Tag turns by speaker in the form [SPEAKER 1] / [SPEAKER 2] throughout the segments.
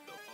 [SPEAKER 1] the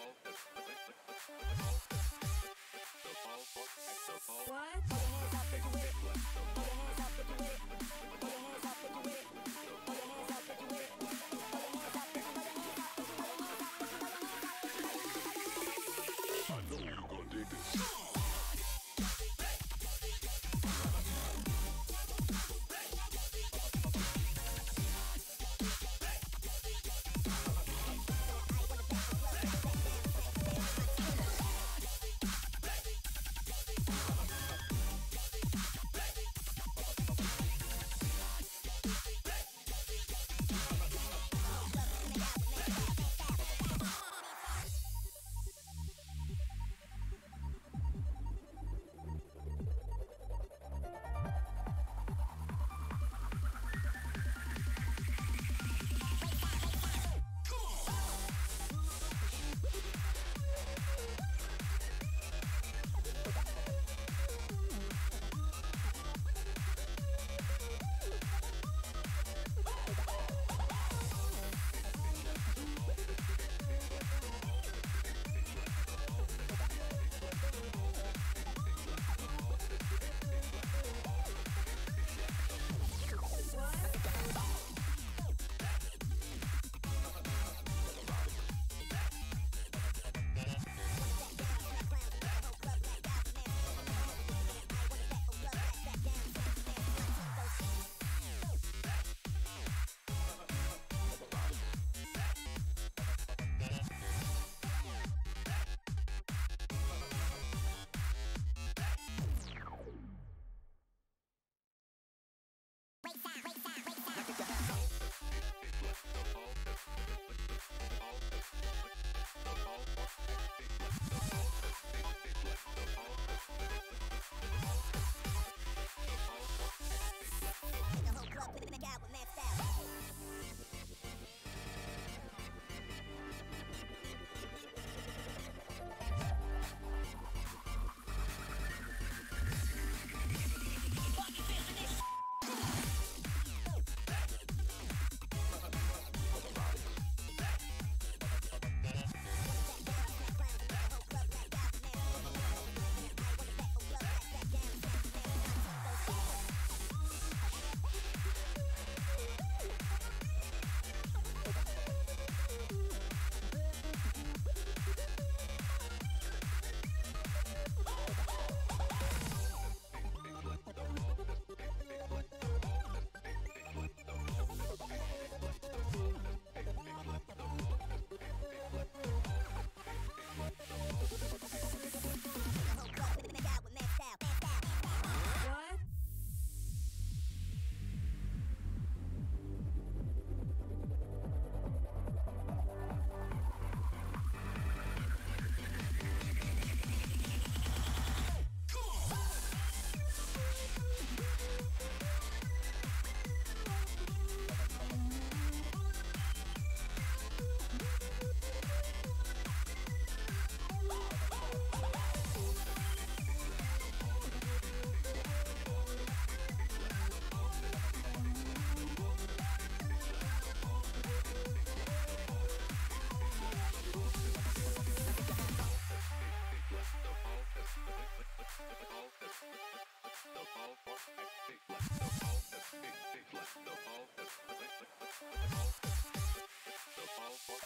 [SPEAKER 1] What?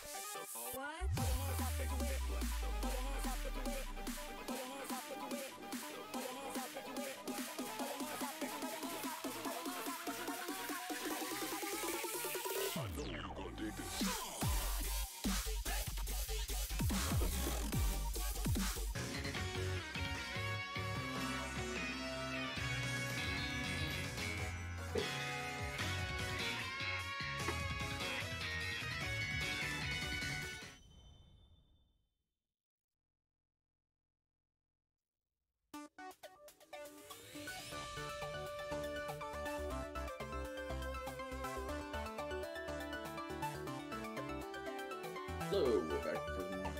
[SPEAKER 1] Hello, we're back for more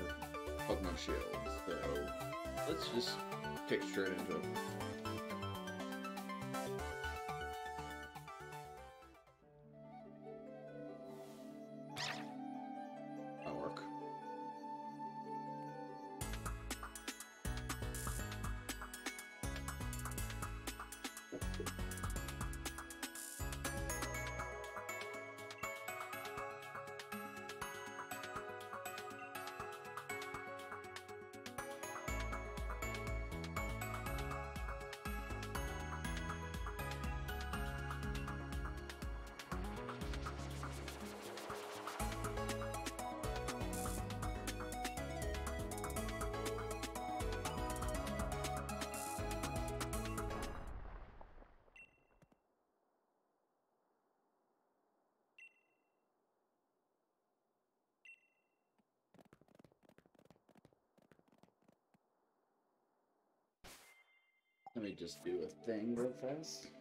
[SPEAKER 1] Pokemon Shield. So let's just kick straight into it. Just do a thing real fast.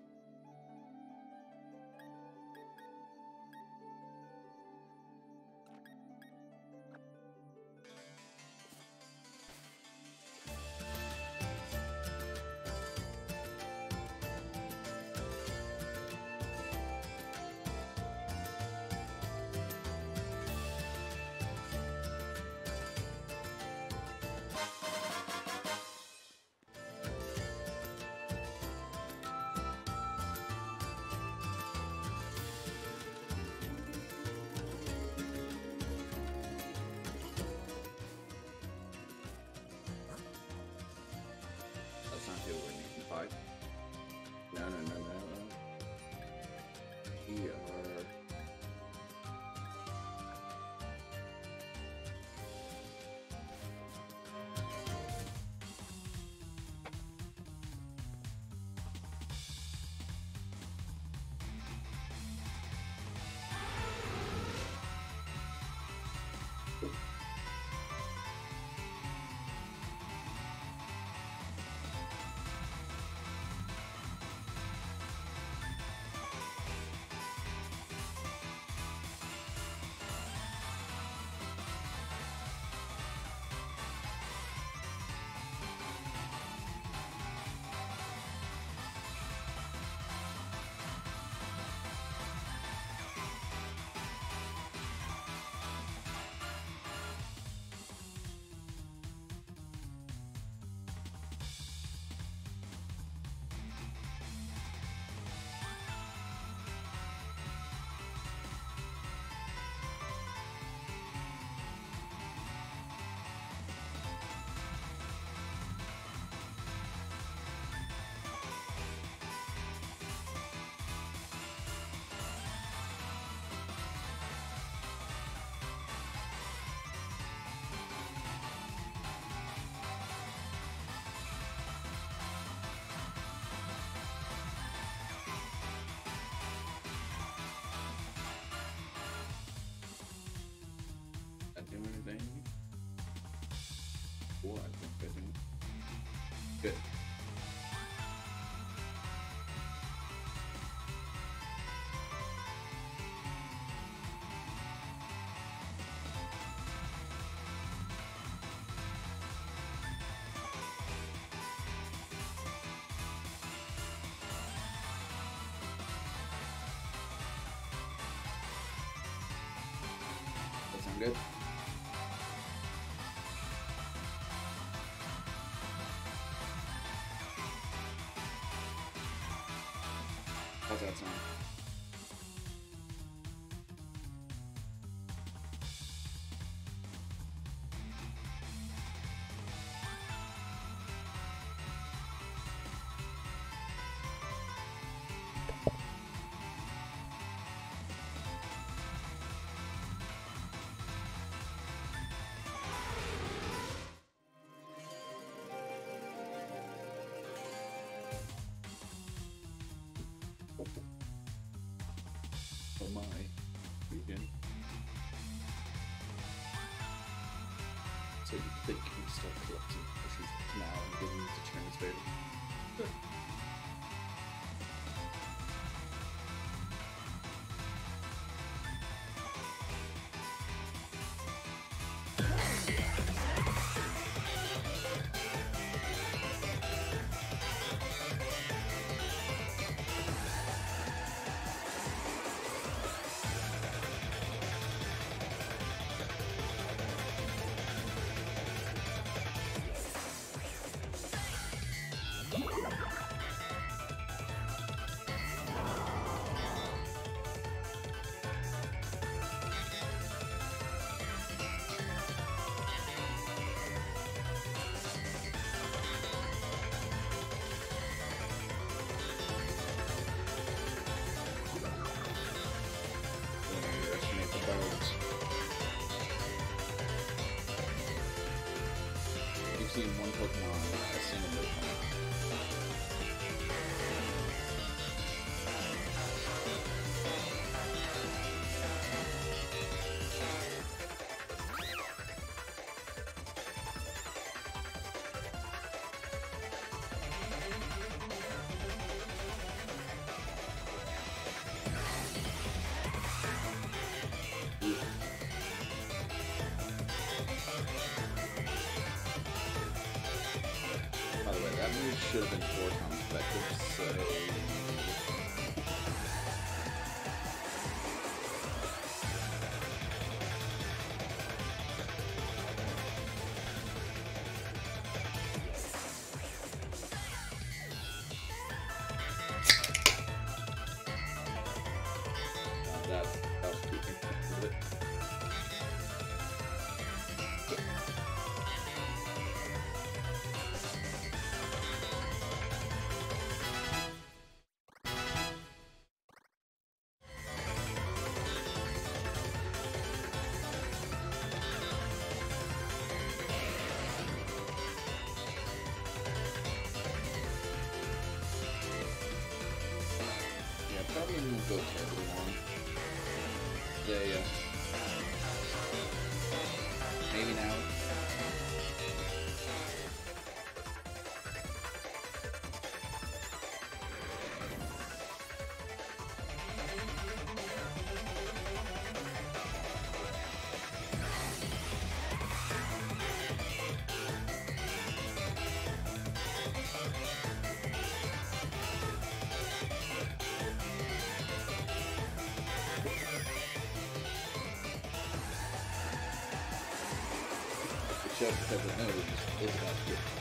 [SPEAKER 1] Good? start collecting pushes now and getting to baby. seen should have been four times better. Joseph ever knows is about.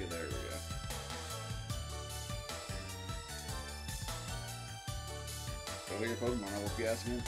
[SPEAKER 2] Okay,
[SPEAKER 1] there we go.
[SPEAKER 2] Go get your Pokemon, I won't be asking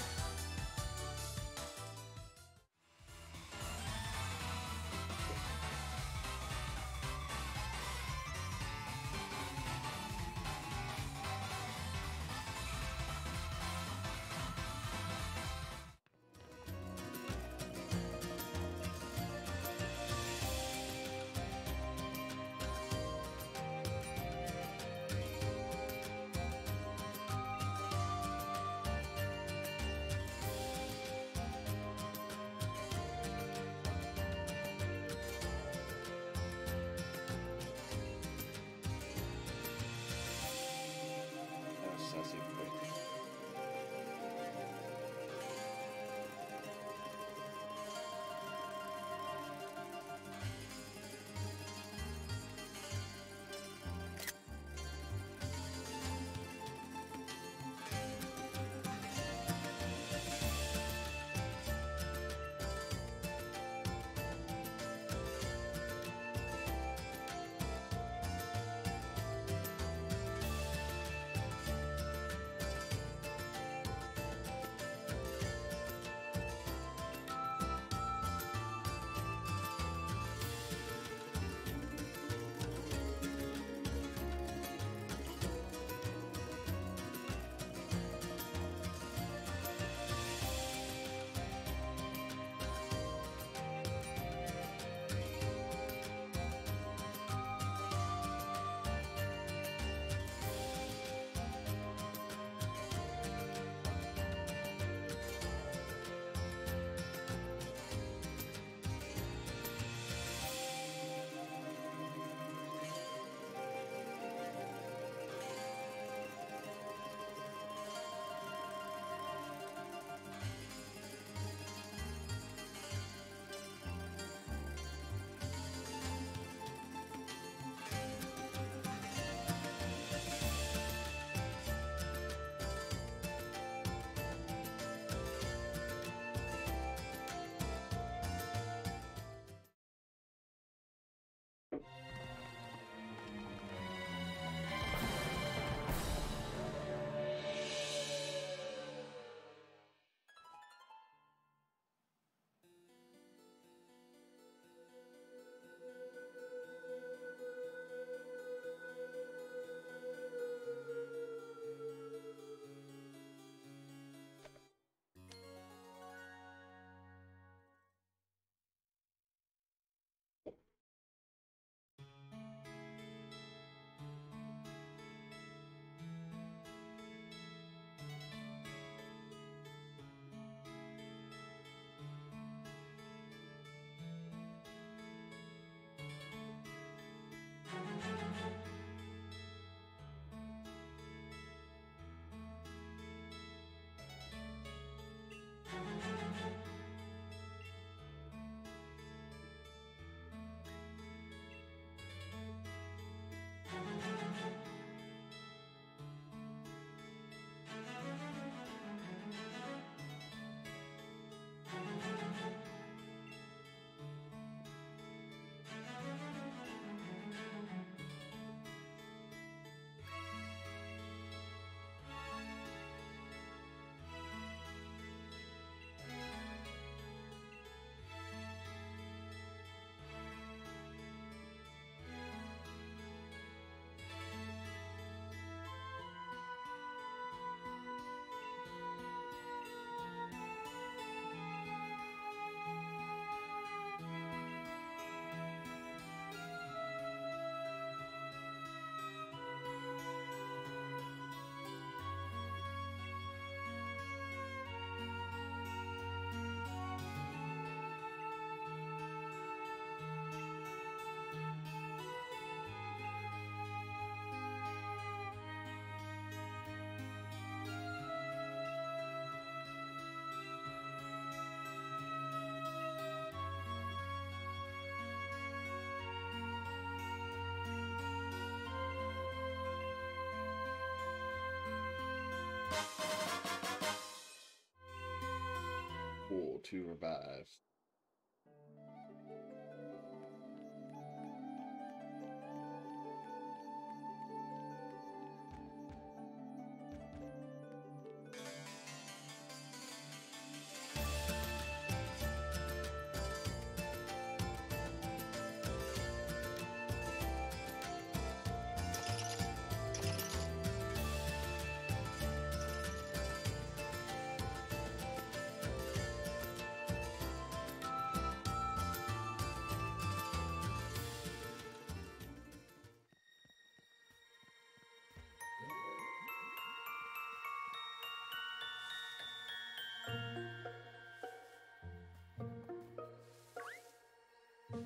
[SPEAKER 1] Cool, to revive.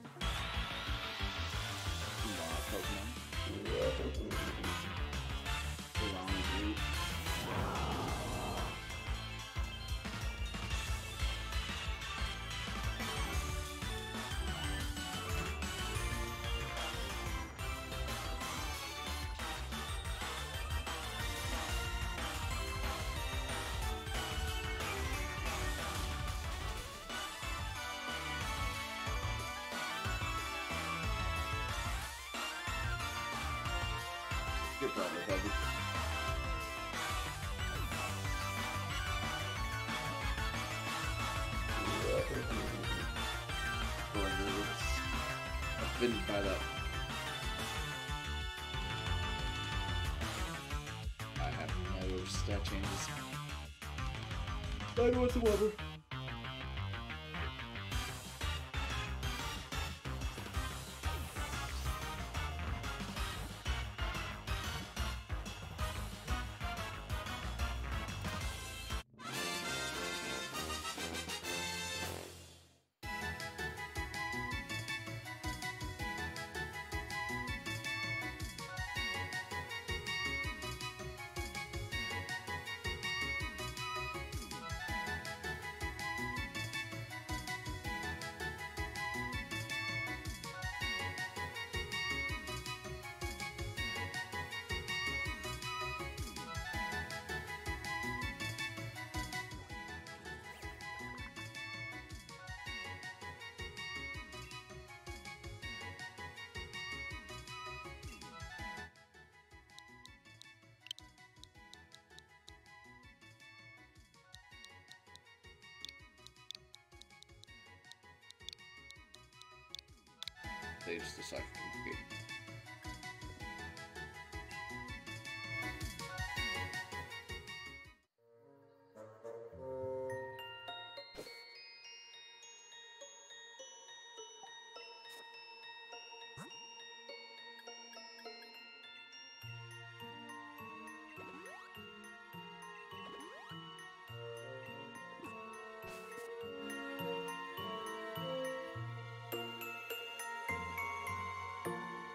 [SPEAKER 1] Bye. Good problem, Bubby. Offended by that. I have no stat changes. None whatsoever. They just decide to compete.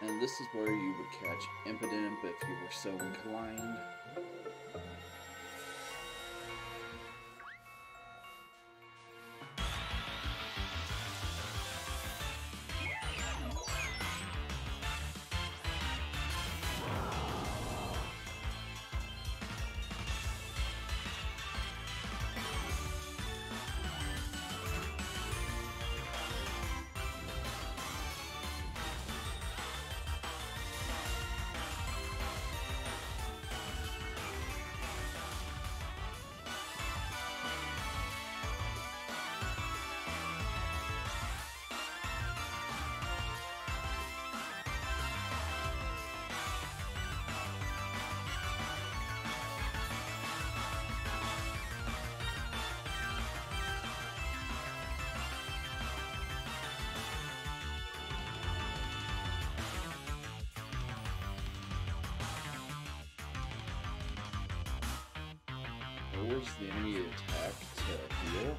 [SPEAKER 1] And this is where you would catch Impidimp if you were so inclined. The enemy attack to heal.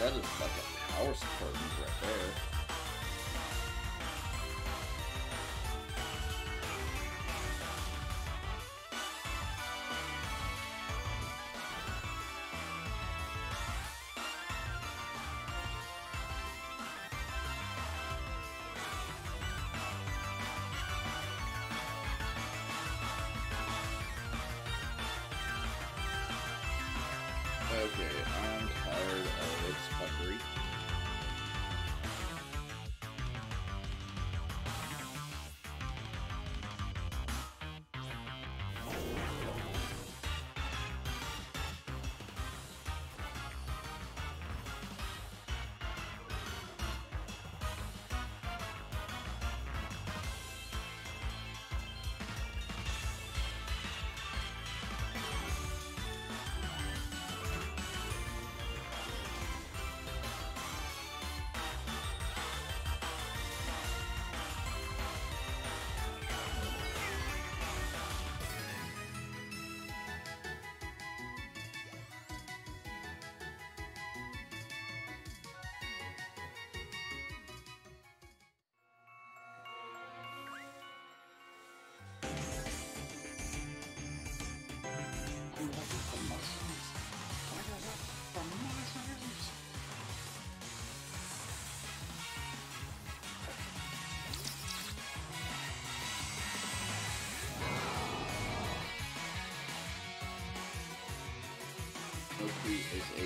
[SPEAKER 1] That is like a power support right there. Loki is a.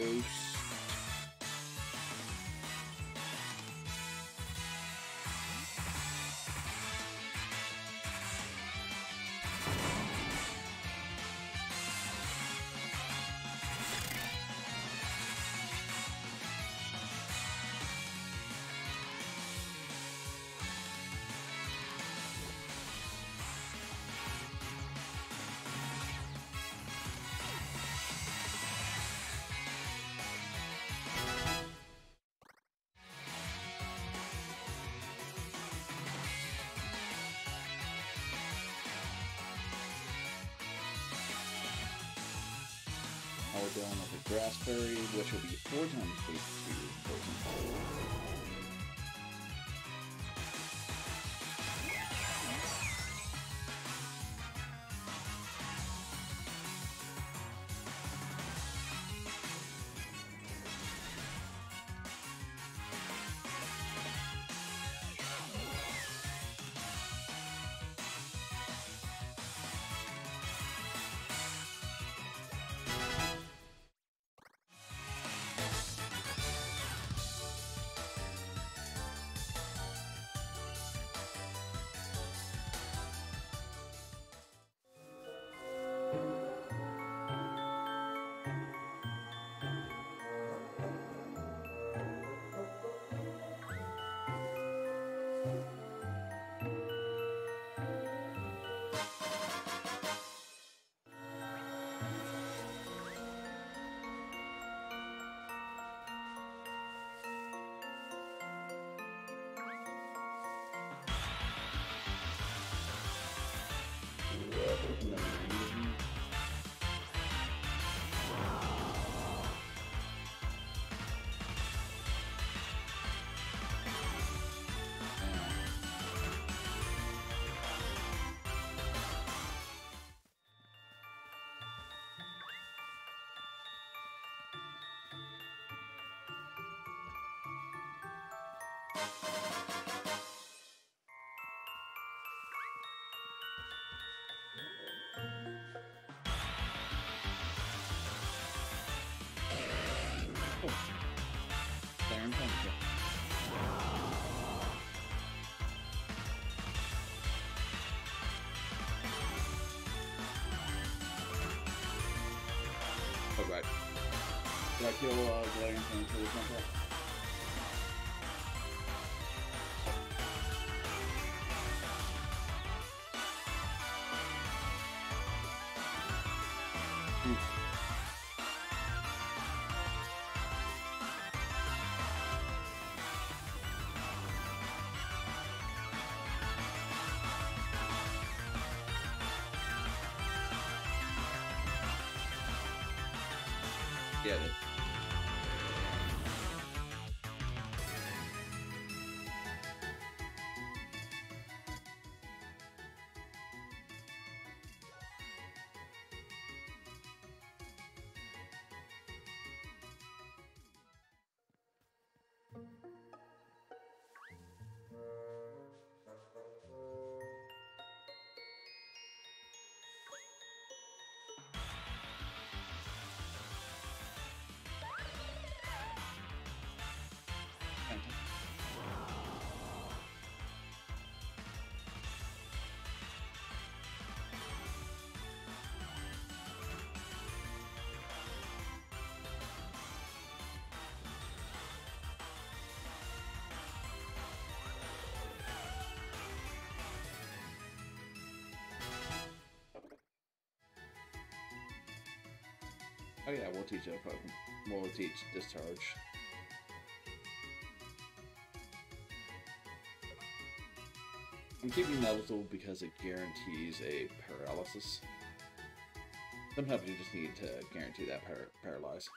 [SPEAKER 1] Ghost. All down with a grass berry, which will be four times boost to
[SPEAKER 2] I kill uh, Galarian Panther or something?
[SPEAKER 1] Oh yeah, we'll teach Pokemon. We'll teach Discharge. I'm keeping Melville because it guarantees a paralysis. Sometimes you just need to guarantee that par paralyze.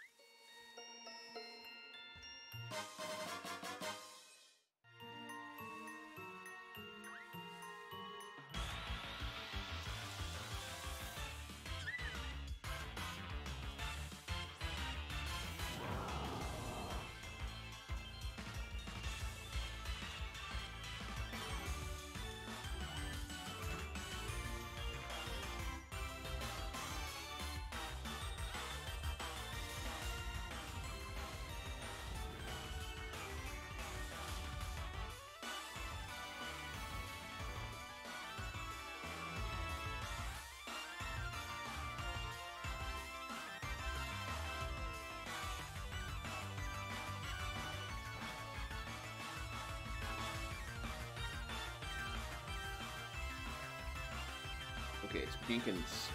[SPEAKER 1] Okay, it's pink and it's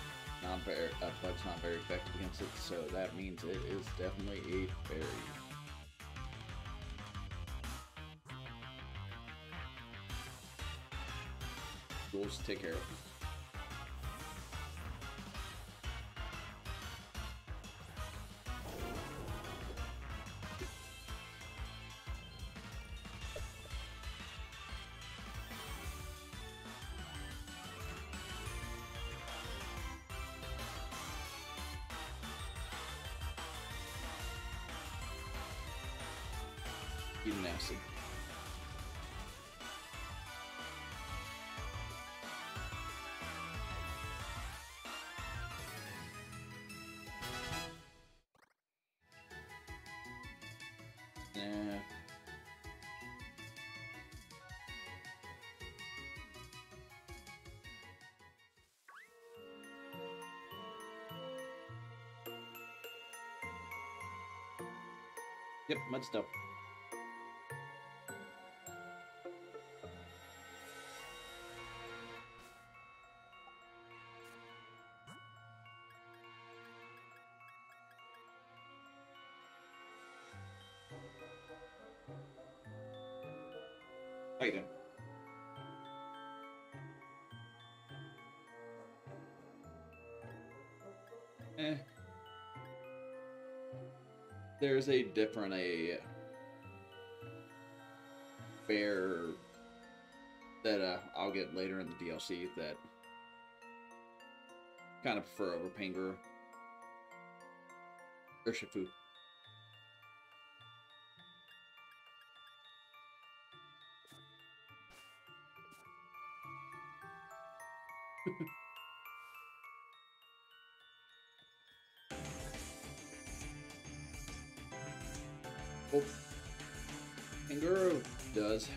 [SPEAKER 1] not very, uh, not very effective against it, so that means it is definitely a fairy. Rules take care Yep, mud stuff. There's a different a bear that uh, I'll get later in the DLC that kind of prefer over Pangoro or Shifu.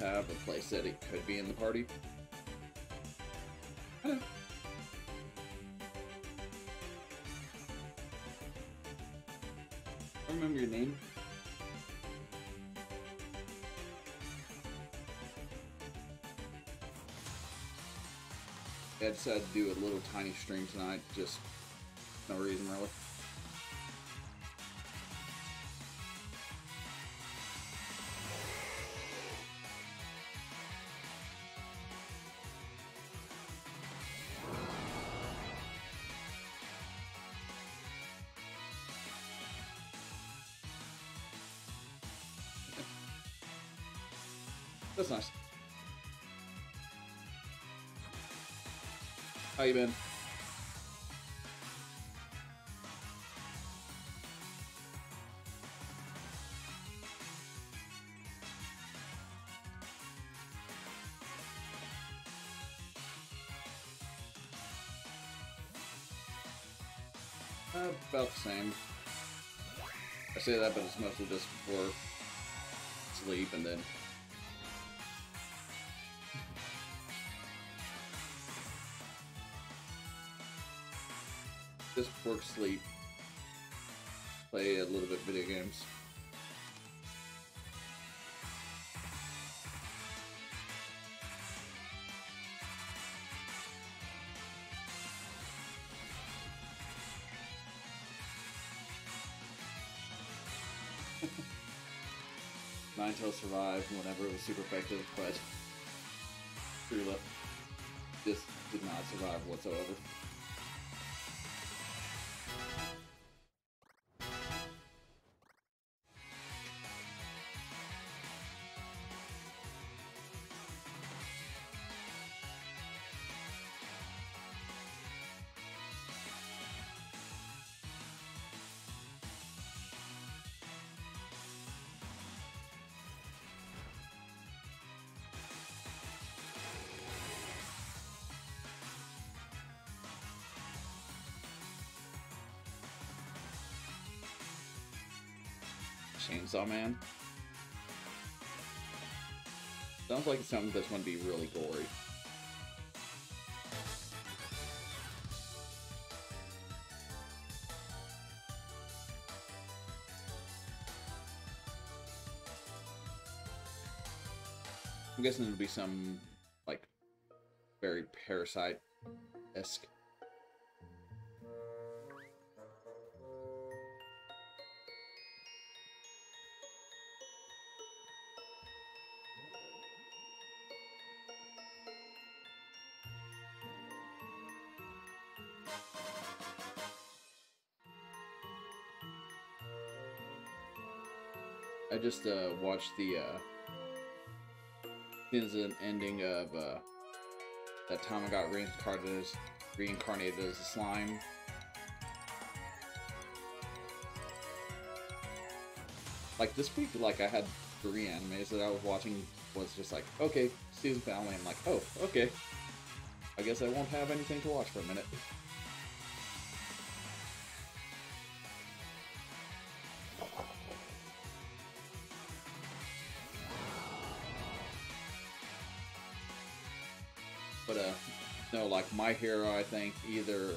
[SPEAKER 1] Have a place that it could be in the party. I remember your name. I decided to do a little tiny stream tonight, just no reason really. How you been? About the same. I say that, but it's mostly just for sleep and then work, sleep, play a little bit of video games. Ninetales survived whenever it was super effective, but Trula just did not survive whatsoever. Chainsaw Man. Sounds like something that's going to be really gory. I'm guessing it'll be some, like, very Parasite-esque. Just uh, watched the uh, season ending of uh, that time I got reincarnated as, reincarnated as a slime. Like this week, like I had three animes that I was watching. Was just like, okay, season finale. I'm like, oh, okay. I guess I won't have anything to watch for a minute. My Hero, I think either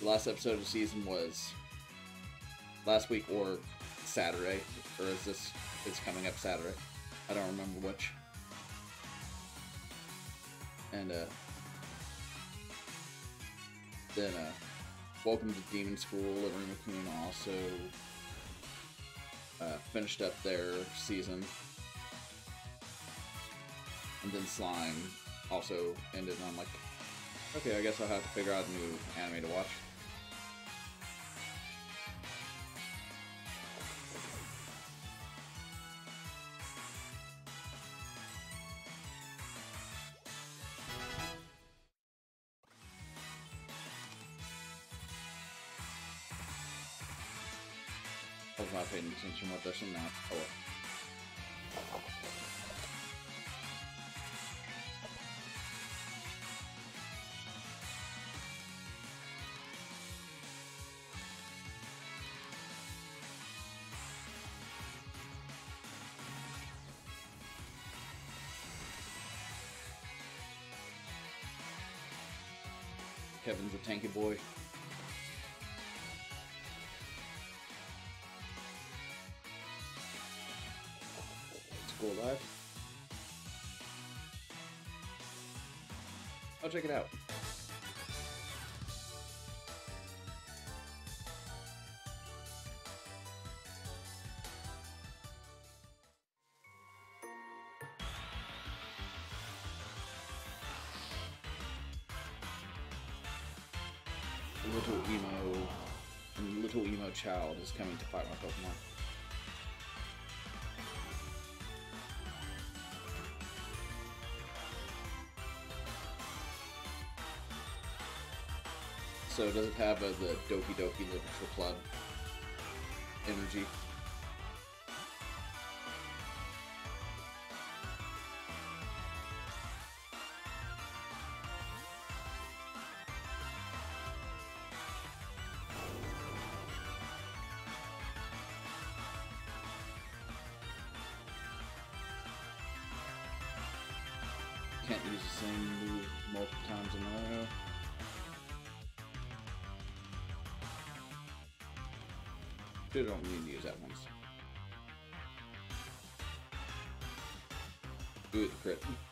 [SPEAKER 1] the last episode of the season was last week or Saturday, or is this it's coming up Saturday? I don't remember which. And uh, then uh, Welcome to Demon School, Iruma Kun also uh, finished up their season and then Slime also ended, and I'm like, okay, I guess I'll have to figure out a new anime to watch. I was not paying attention what this and that. Oh well. Kevin's a tanky boy. School life. I'll check it out. child is coming to fight my Pokemon. So it doesn't have uh, the Doki Doki Literature Club energy. Good crit.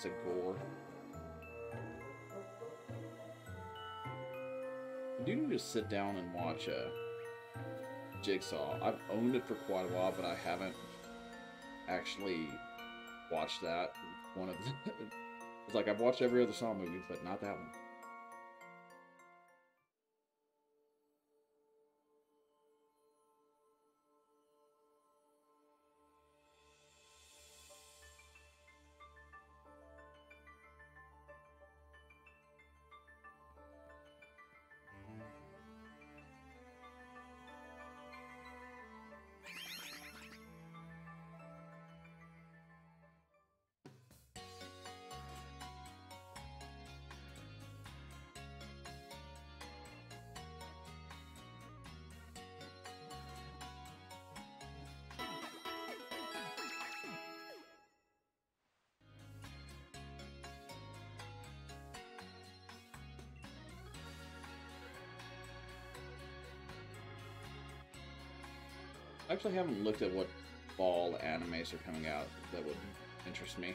[SPEAKER 1] Lots of gore. I do need to sit down and watch uh, Jigsaw. I've owned it for quite a while, but I haven't actually watched that. One of it's like I've watched every other Saw movie, but not that one. Actually haven't looked at what fall animes are coming out that would interest me.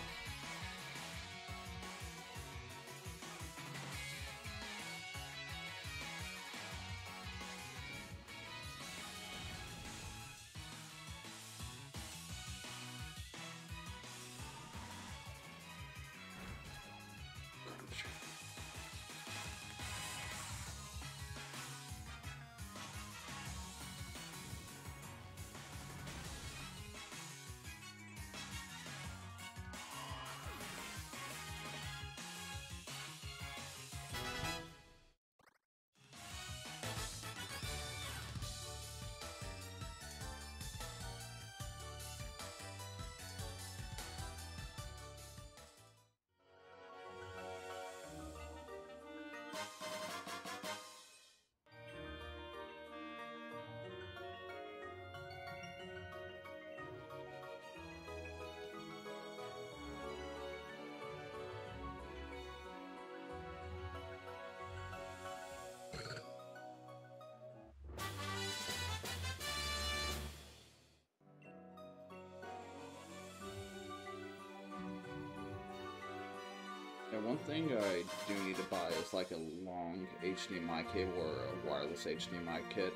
[SPEAKER 1] vote. thing I do need to buy is like a long HDMI cable or a wireless HDMI kit.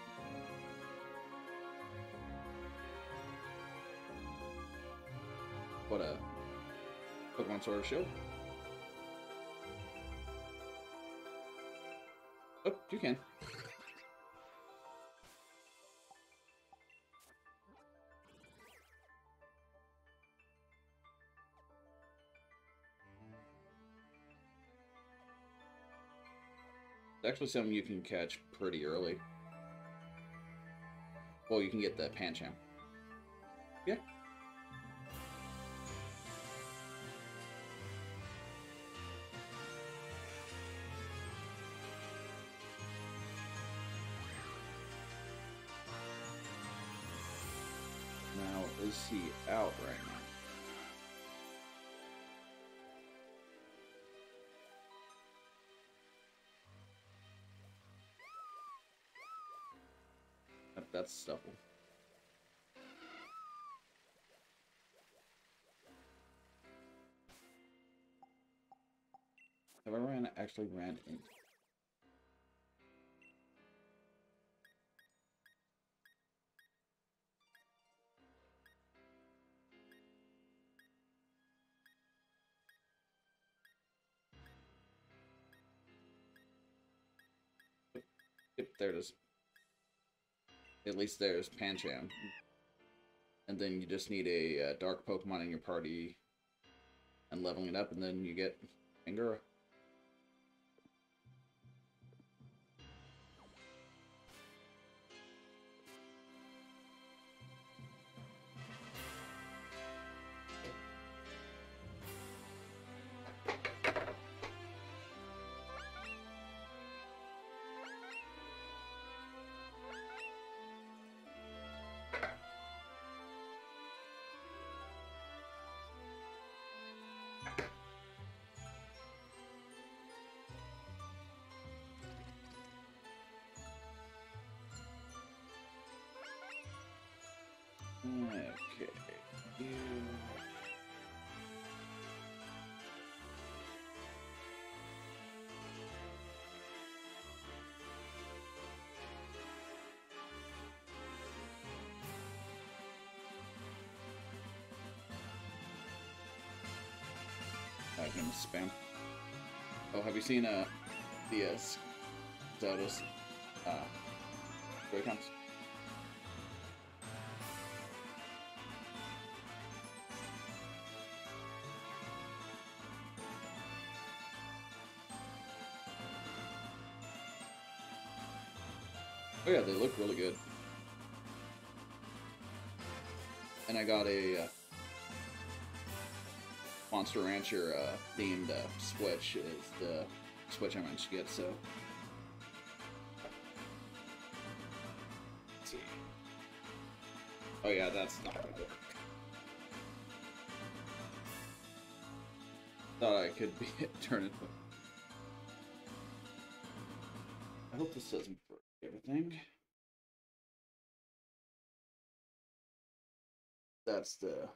[SPEAKER 1] What a Pokemon Sword Shield. Actually something you can catch pretty early. Well, you can get the Pancham. That's Stufful. Have I ran actually ran in? Yep, there it is. At least there's Pancham. And then you just need a uh, dark Pokemon in your party and leveling it up, and then you get Pangoro. Spam. Oh, have you seen uh the uh, Zelda's uh Joy-Cons? Oh yeah, they look really good. And I got a uh, Monster Rancher uh, themed uh, Switch. Is the Switch I managed to get, so. Let's see. Oh yeah, that's not gonna work. Thought I could be turn it. I hope this doesn't break everything. That's the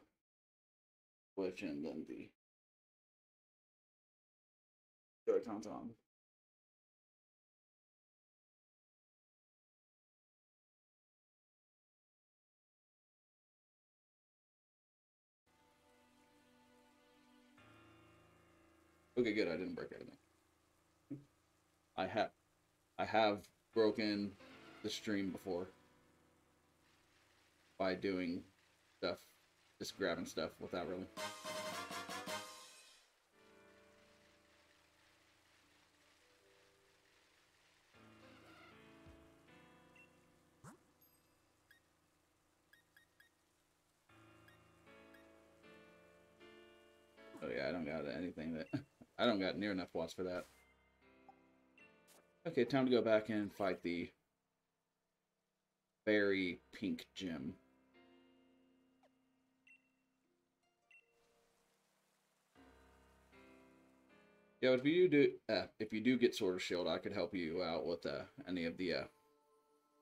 [SPEAKER 1] Switch and then the. Okay, good. I didn't break anything. I have, I have broken the stream before by doing stuff, just grabbing stuff without really. Oh yeah, I don't got anything that I don't got near enough watts for that. Okay, time to go back and fight the very pink gym. Yeah, if you do, uh, if you do get Sword of Shield, I could help you out with uh, any of the uh,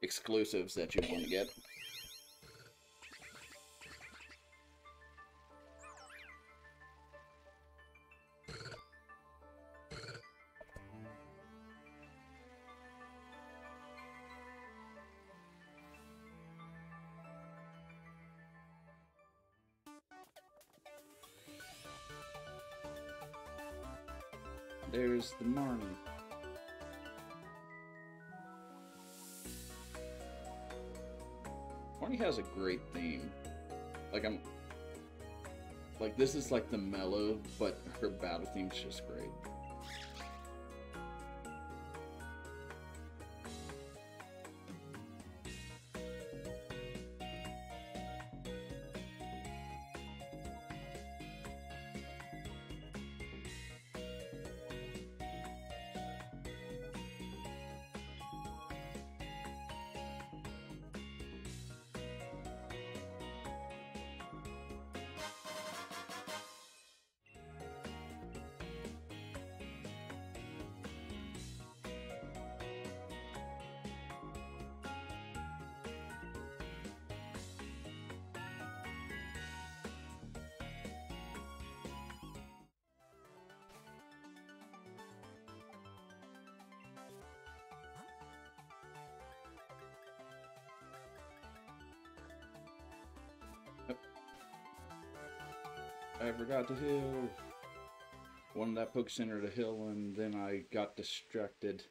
[SPEAKER 1] exclusives that you want to get. Marnie. Marnie has a great theme. Like I'm like this is like the mellow, but her battle theme's just great. Forgot to heal. Wanted that poke center to heal, and then I got distracted.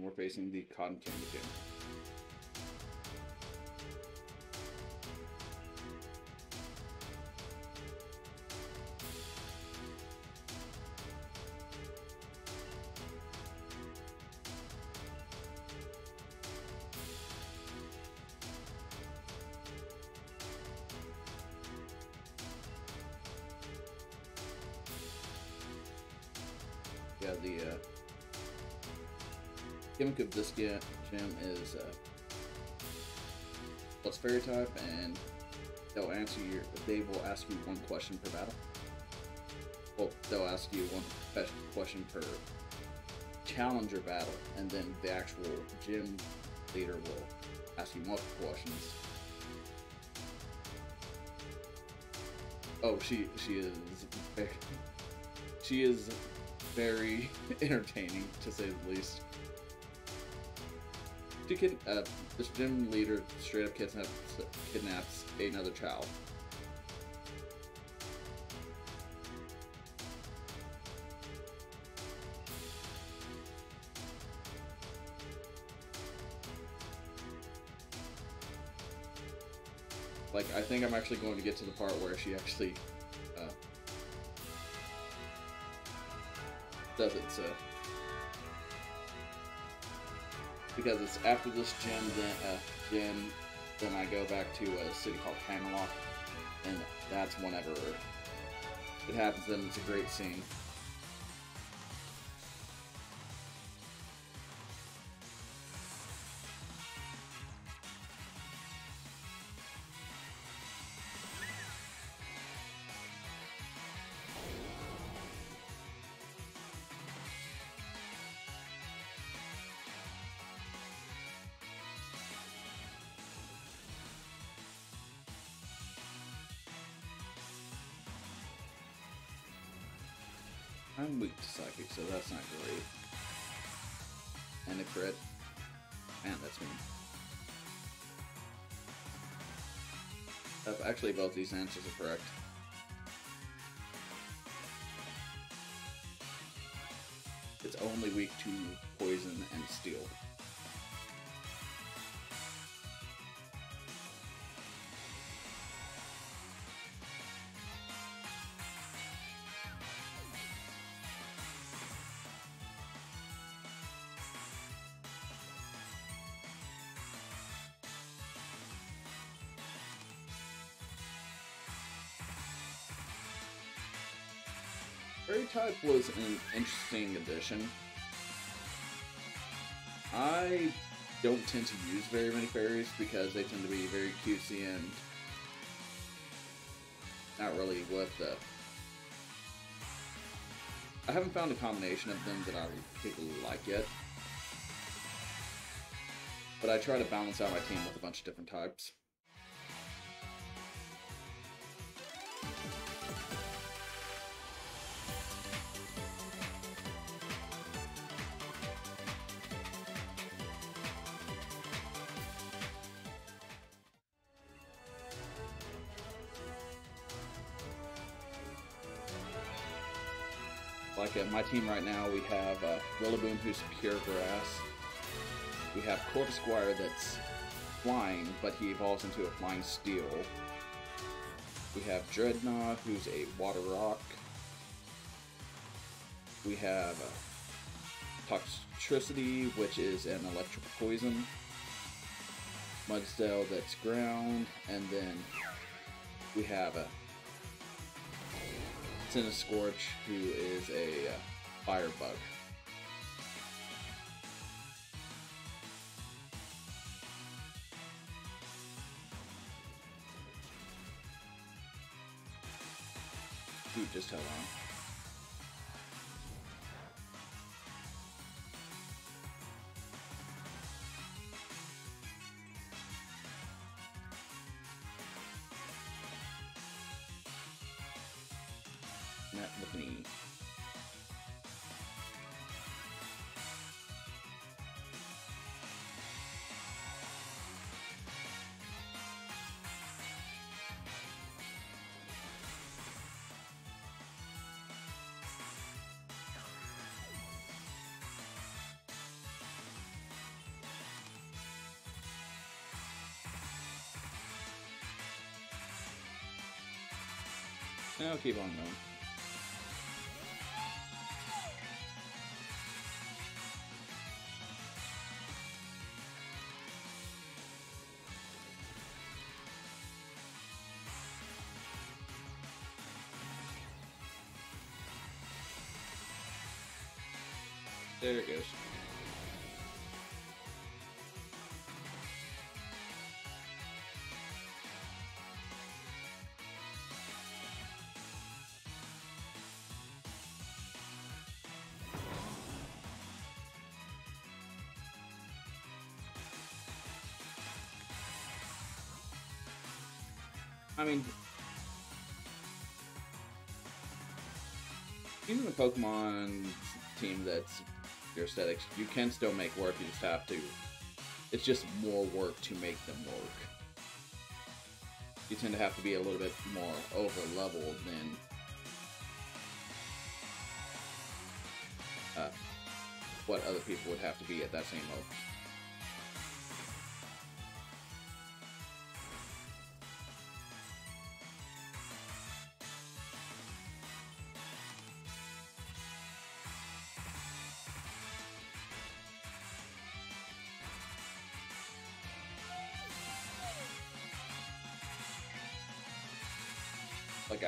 [SPEAKER 1] And we're facing the Cotton Candy Gym. Gimmick of this is uh, what's fairy type, and they'll answer your. They will ask you one question per battle. Well, they'll ask you one question per challenger battle, and then the actual gym leader will ask you multiple questions. Oh, she she is very, she is very entertaining to say the least. She can, uh, this gym leader straight up kidnaps, kidnaps another child. Like, I think I'm actually going to get to the part where she actually uh, does it, so. Because it's after this gym, then, uh, gym, then I go back to a city called Hammerlocke, and that's whenever it happens, Then it's a great scene. So that's not great. And a crit. Man, that's me. Uh, actually, both these answers are correct. Fairy type was an interesting addition. I don't tend to use very many fairies because they tend to be very cutesy and not really what the. I haven't found a combination of them that I particularly like yet. But I try to balance out my team with a bunch of different types. Team right now, we have uh, Rillaboom, who's pure grass. We have Corvisquire that's flying, but he evolves into a flying steel. We have Drednaw, who's a water rock. We have uh, Toxtricity, which is an electric poison. Mudsdale, that's ground. And then we have a Scorch, who is a uh, fire bug. Dude, just hold on. Now keep on going. There it goes. I mean, even a Pokemon team that's your aesthetics, you can still make work. You just have to. It's just more work to make them work. You tend to have to be a little bit more over leveled than uh, what other people would have to be at that same level.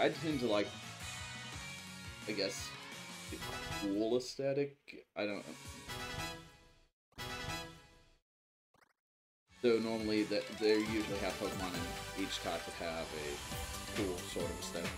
[SPEAKER 1] I tend to like, I guess, the cool aesthetic. I don't. know. So normally that they usually have Pokemon in each type that have a cool sort of aesthetic.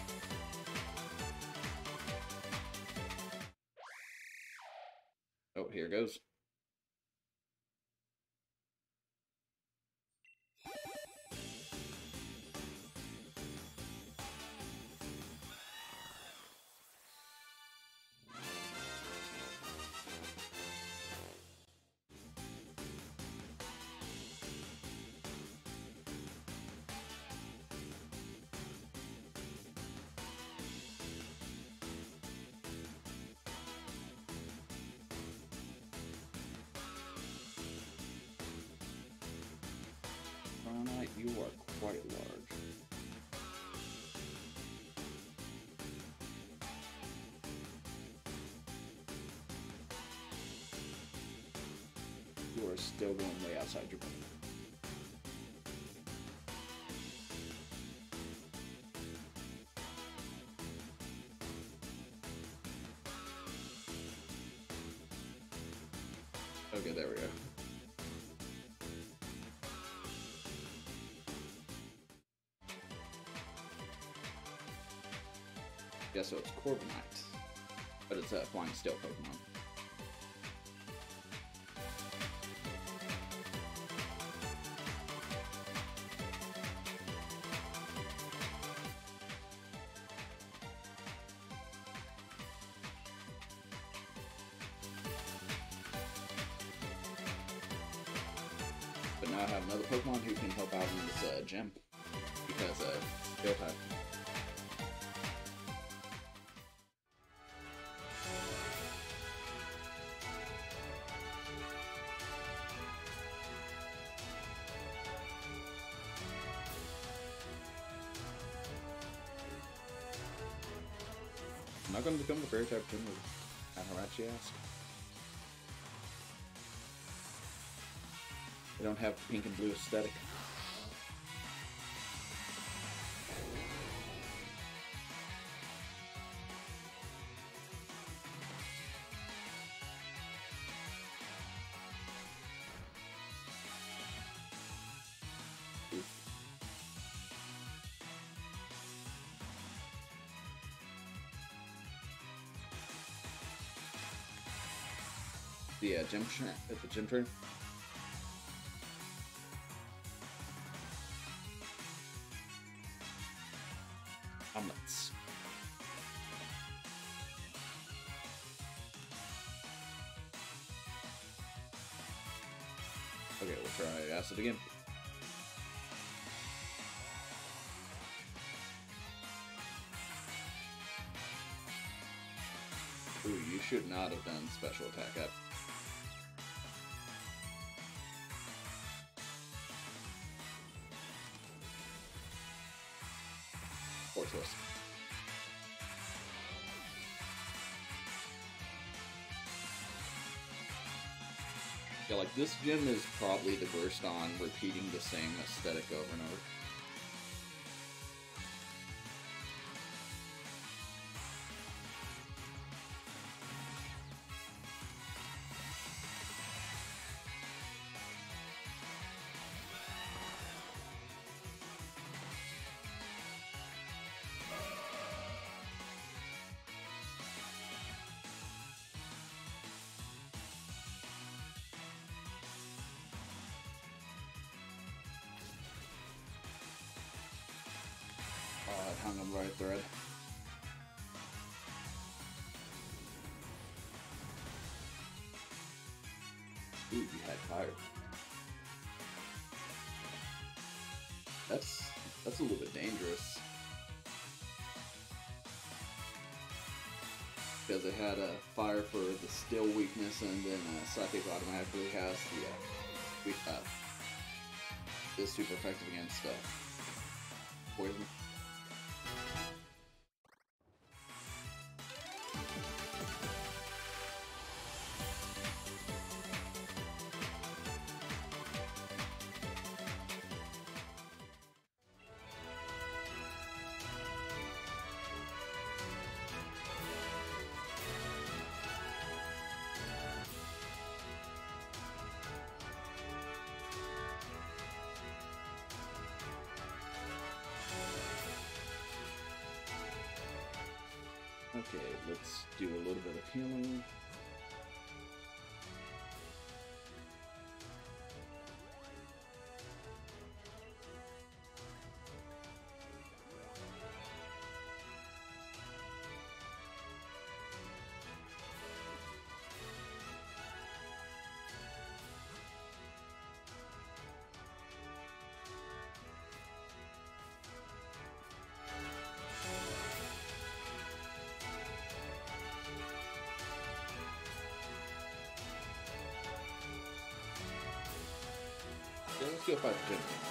[SPEAKER 1] Okay, there we go. Yeah, so it's Corviknight. But it's a flying steel Pokemon. Type. They don't have pink and blue aesthetic. The uh, gym at the gym train. Omelets. Okay, we'll try acid again. Ooh, you should not have done special attack up. This gym is probably the worst on repeating the same aesthetic over and over. That's a little bit dangerous. Because it had a fire for the still weakness, and then uh, Psychic automatically has the uh, weak, uh, is super effective against uh, poison. Yeah, let's go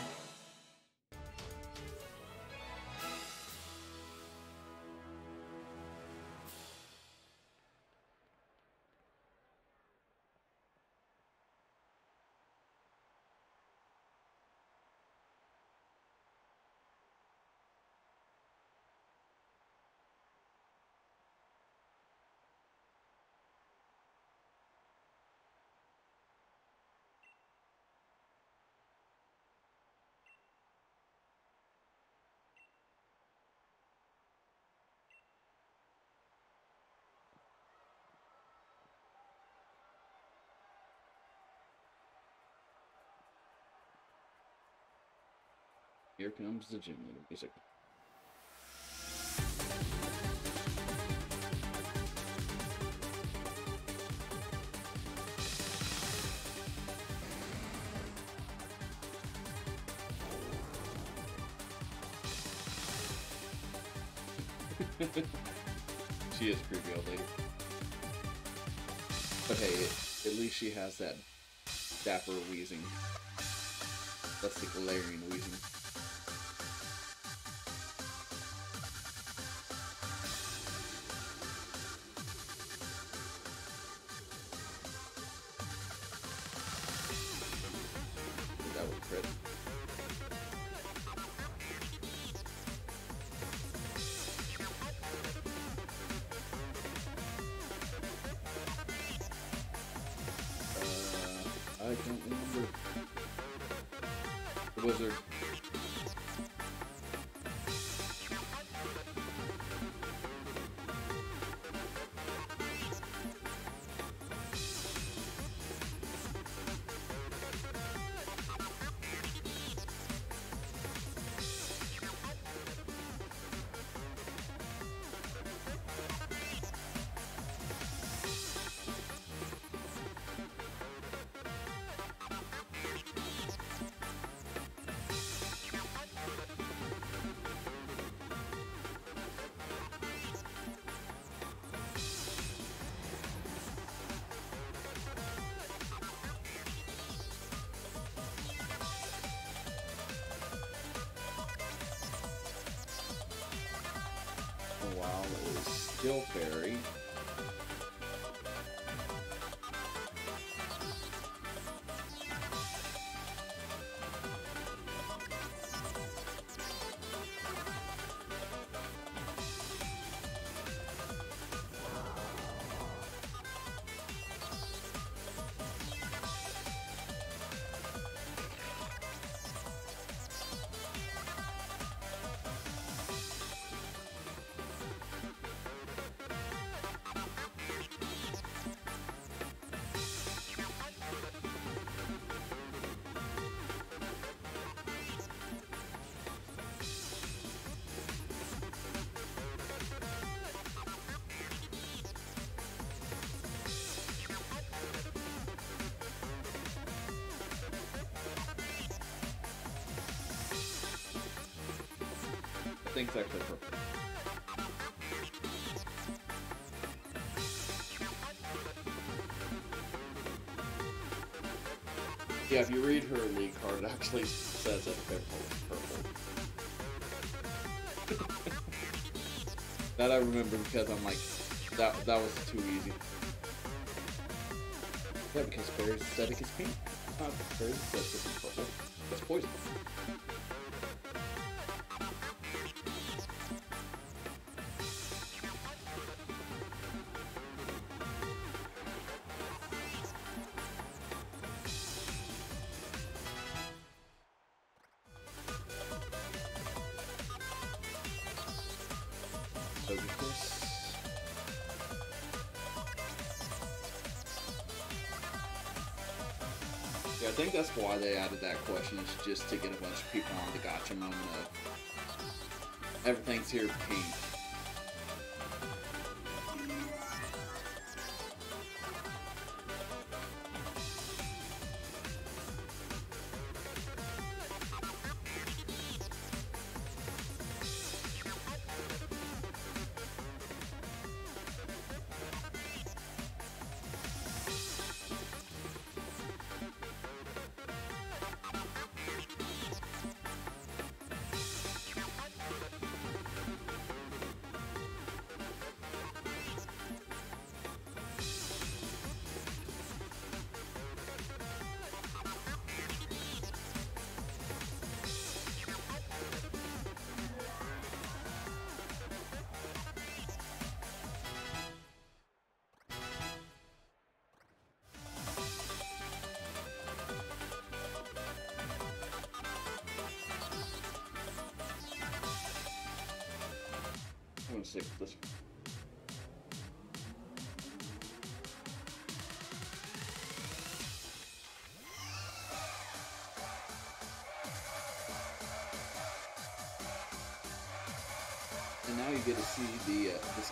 [SPEAKER 1] Here comes the gym leader music. she is creepy old lady. But hey, at least she has that dapper Weezing. That's the Galarian Weezing. Think it's actually purple. Yeah, if you read her league card, it actually says that purple is purple. that I remember because I'm like, that that was too easy. Yeah, because Fairy's aesthetic is pink. Not Fairy's aesthetic is purple. That's poison. Yeah, I think that's why they added that question, is just to get a bunch of people on the gotcha moment of everything's here pink.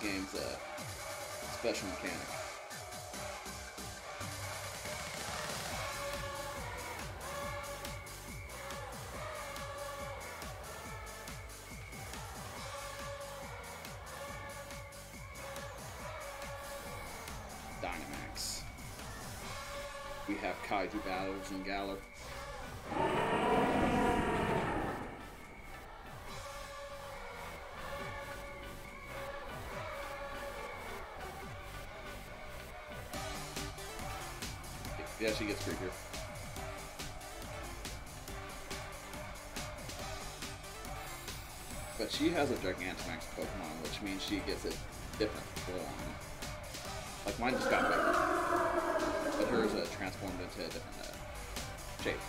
[SPEAKER 1] Game's uh, special mechanic. Dynamax. We have Kaiju battles in Galar. She gets creepier. But she has a Gigantamax Pokemon, which means she gets a different form. Like mine just got bigger. But hers uh, transformed into a different uh, shape.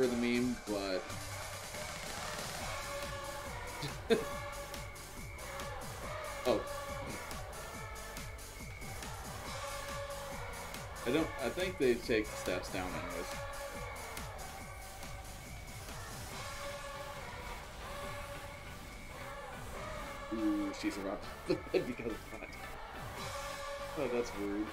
[SPEAKER 1] For the meme, but oh. I don't I think they take steps down anyways. Ooh, the bed because of that. Oh, that's rude.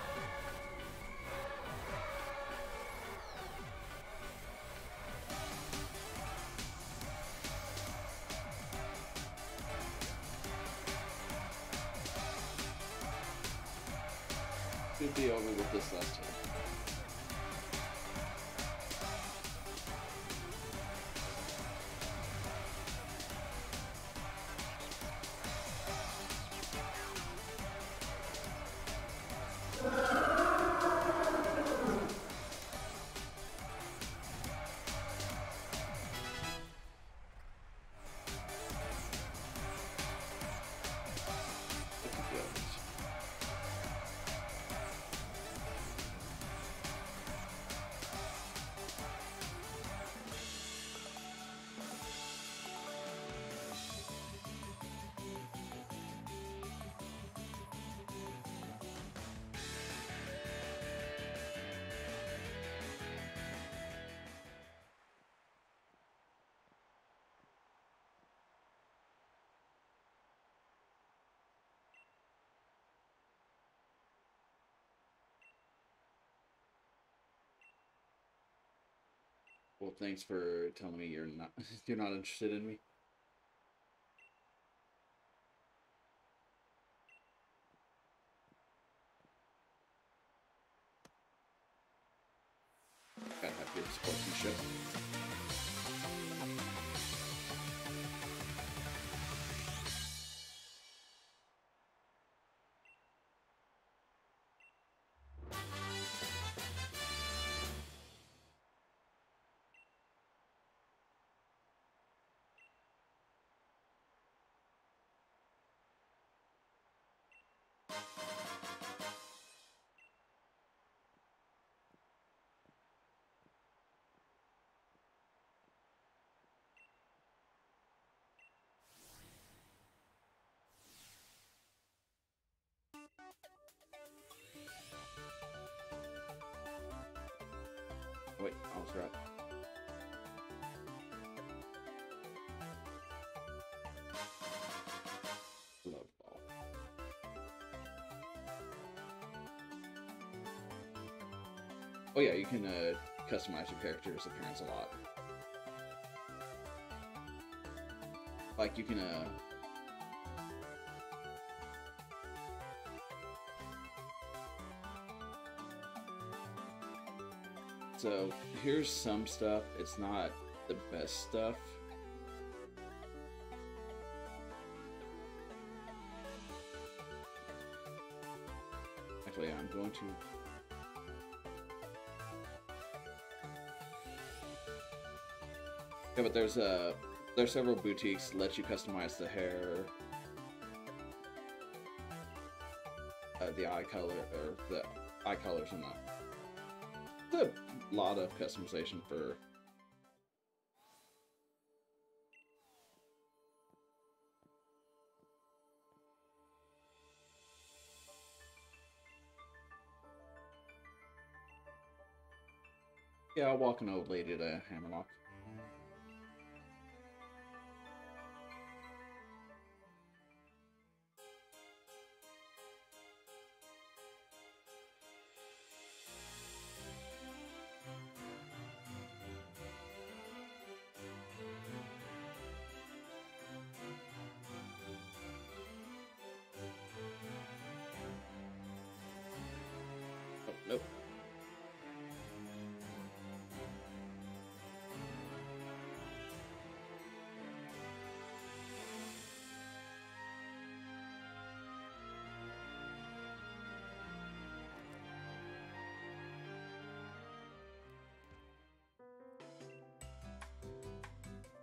[SPEAKER 1] Well, thanks for telling me you're not you're not interested in me. Wait, I was right. Love ball. Oh yeah, you can uh, customize your character's appearance a lot. Like you can uh, So here's some stuff. It's not the best stuff. Actually, I'm going to Yeah, but there's a there's several boutiques let you customize the hair, uh, the eye color, or the eye colors and that lot of customization for Yeah, I'll walk an old lady to Hammerlocke.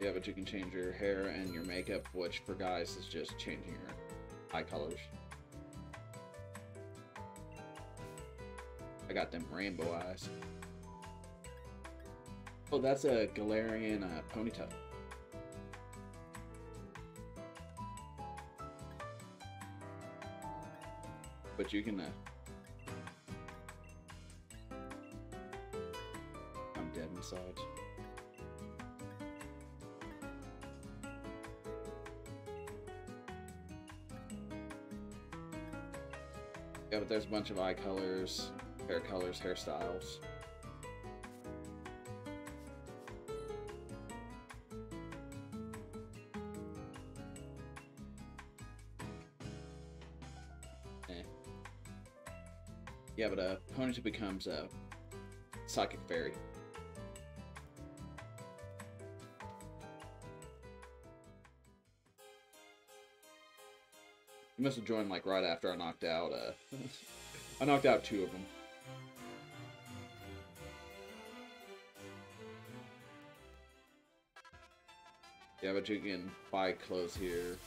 [SPEAKER 1] Yeah, but you can change your hair and your makeup, which for guys is just changing your eye colors. I got them rainbow eyes. Oh, that's a Galarian uh, ponytail. But you can. Uh... bunch of eye colors, hair colors, hairstyles. Eh. Yeah, but uh, Ponyta becomes a psychic fairy. Must have joined like right after I knocked out. Uh, I knocked out two of them. Yeah, but you can buy clothes here.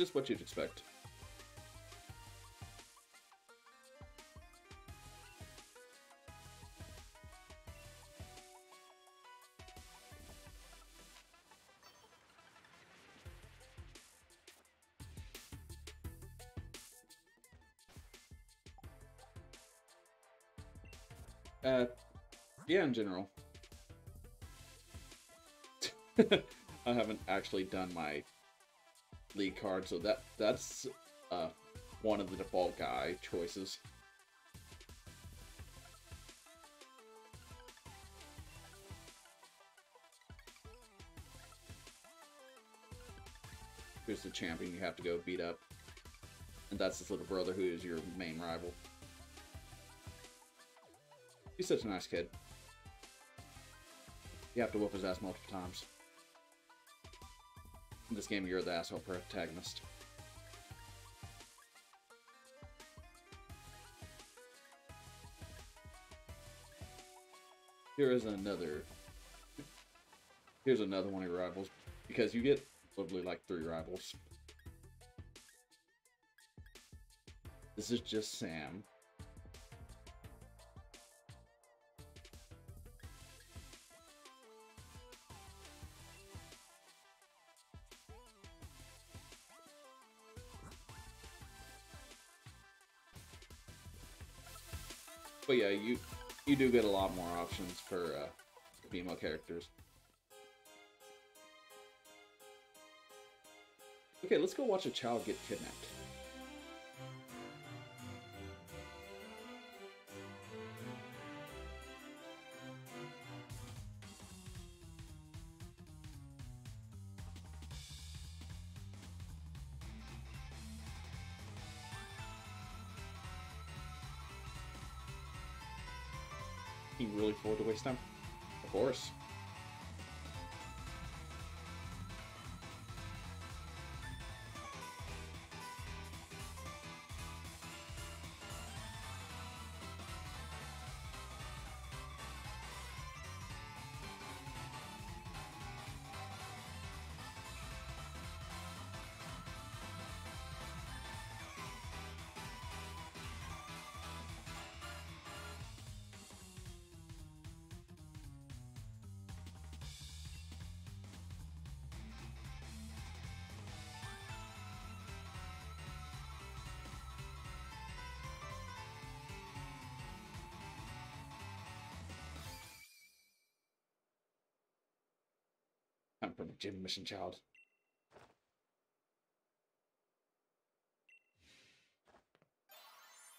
[SPEAKER 1] Just, what you'd expect. Uh, yeah, in general. I haven't actually done my league card, so that that's uh, one of the default guy choices. Who's the champion you have to go beat up. And that's his little brother who is your main rival. He's such a nice kid. You have to whoop his ass multiple times. In this game, you're the asshole protagonist. Here is another. Here's another one of your rivals. Because you get literally like three rivals. This is just Sam. You do get a lot more options for uh, female characters. Okay, let's go watch a child get kidnapped. Looking really forward to waste time. Of course. Gym mission child.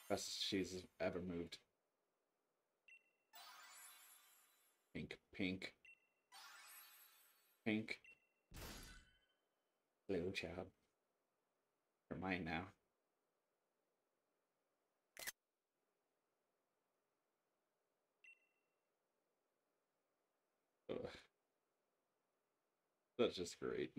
[SPEAKER 1] Best she's ever moved. Pink, pink, pink. Blue child. You're mine now. That's just great.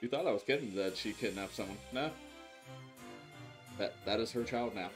[SPEAKER 1] You thought I was kidding that she kidnapped someone. No. That that is her child now.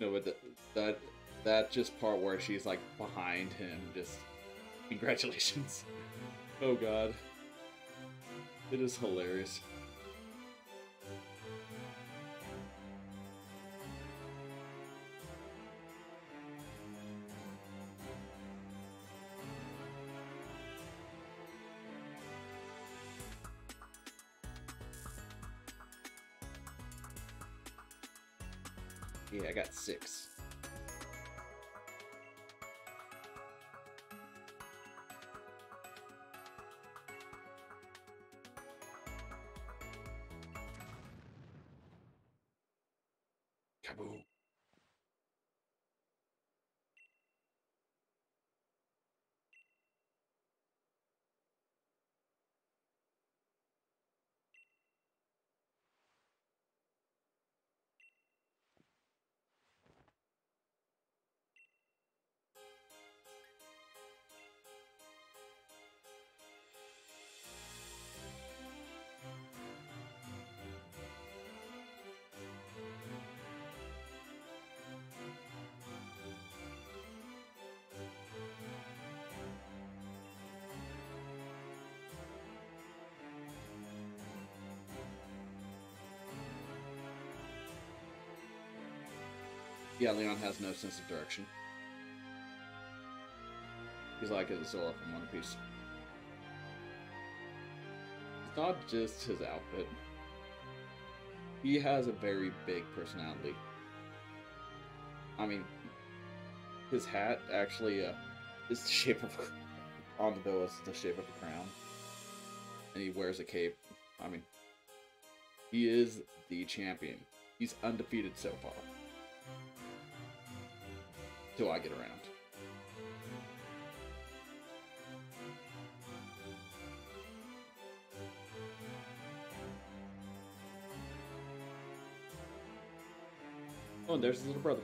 [SPEAKER 1] No, but the, that that just part where she's like behind him, just congratulations. Oh god, it is hilarious. Yeah, Leon has no sense of direction. He's like a Zoro from One Piece. It's not just his outfit. He has a very big personality. I mean, his hat actually uh, is the shape of on the bill is the shape of a crown, and he wears a cape. I mean, he is the champion. He's undefeated so far. Till I get around. Oh, there's his little brother.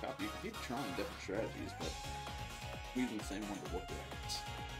[SPEAKER 1] Check out. You can keep trying different strategies, but using the same one to work with.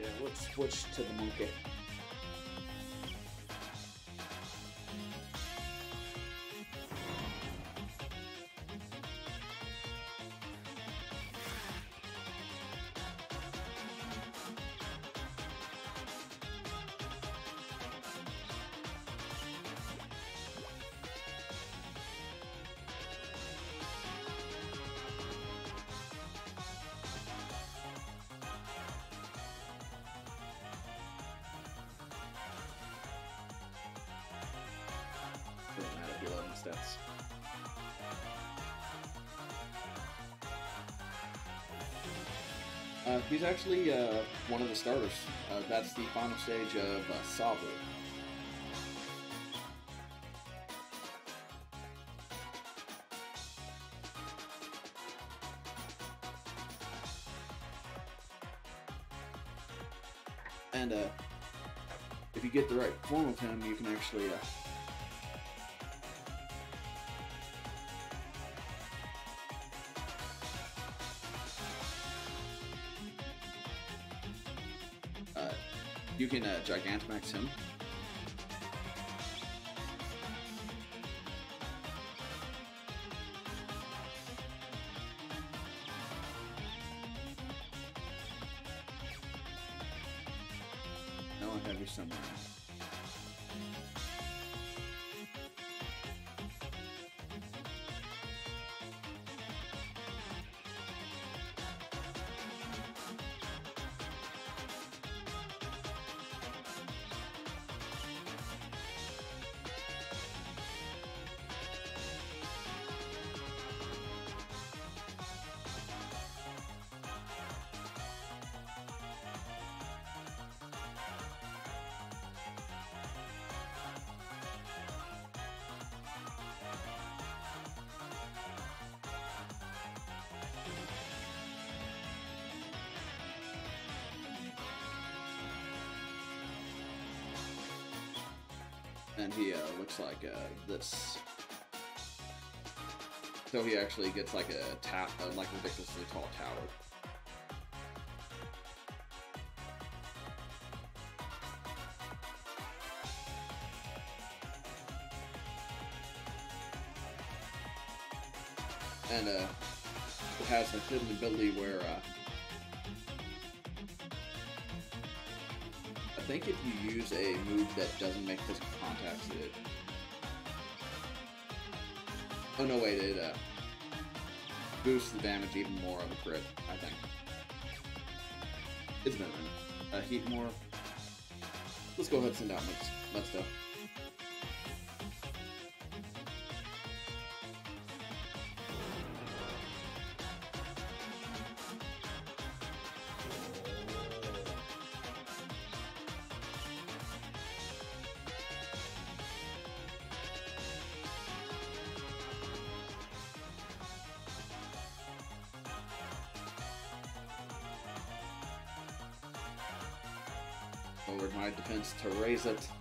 [SPEAKER 1] Yeah, let's switch to the monkey. Uh, he's actually uh, one of the starters. Uh, that's the final stage of uh, Sobble. And uh, if you get the right form of him, you can actually you can uh, Gigantamax him. Like uh, this. So he actually gets like a tap, uh, like ridiculously tall tower. And uh, it has a hidden ability where uh, I think if you use a move that doesn't make physical contacts, it. Oh no, wait, it uh, boosts the damage even more on the crit, I think. It's a. Uh, heat more. let's go ahead and send out Mudsdale. Lowered Wizard.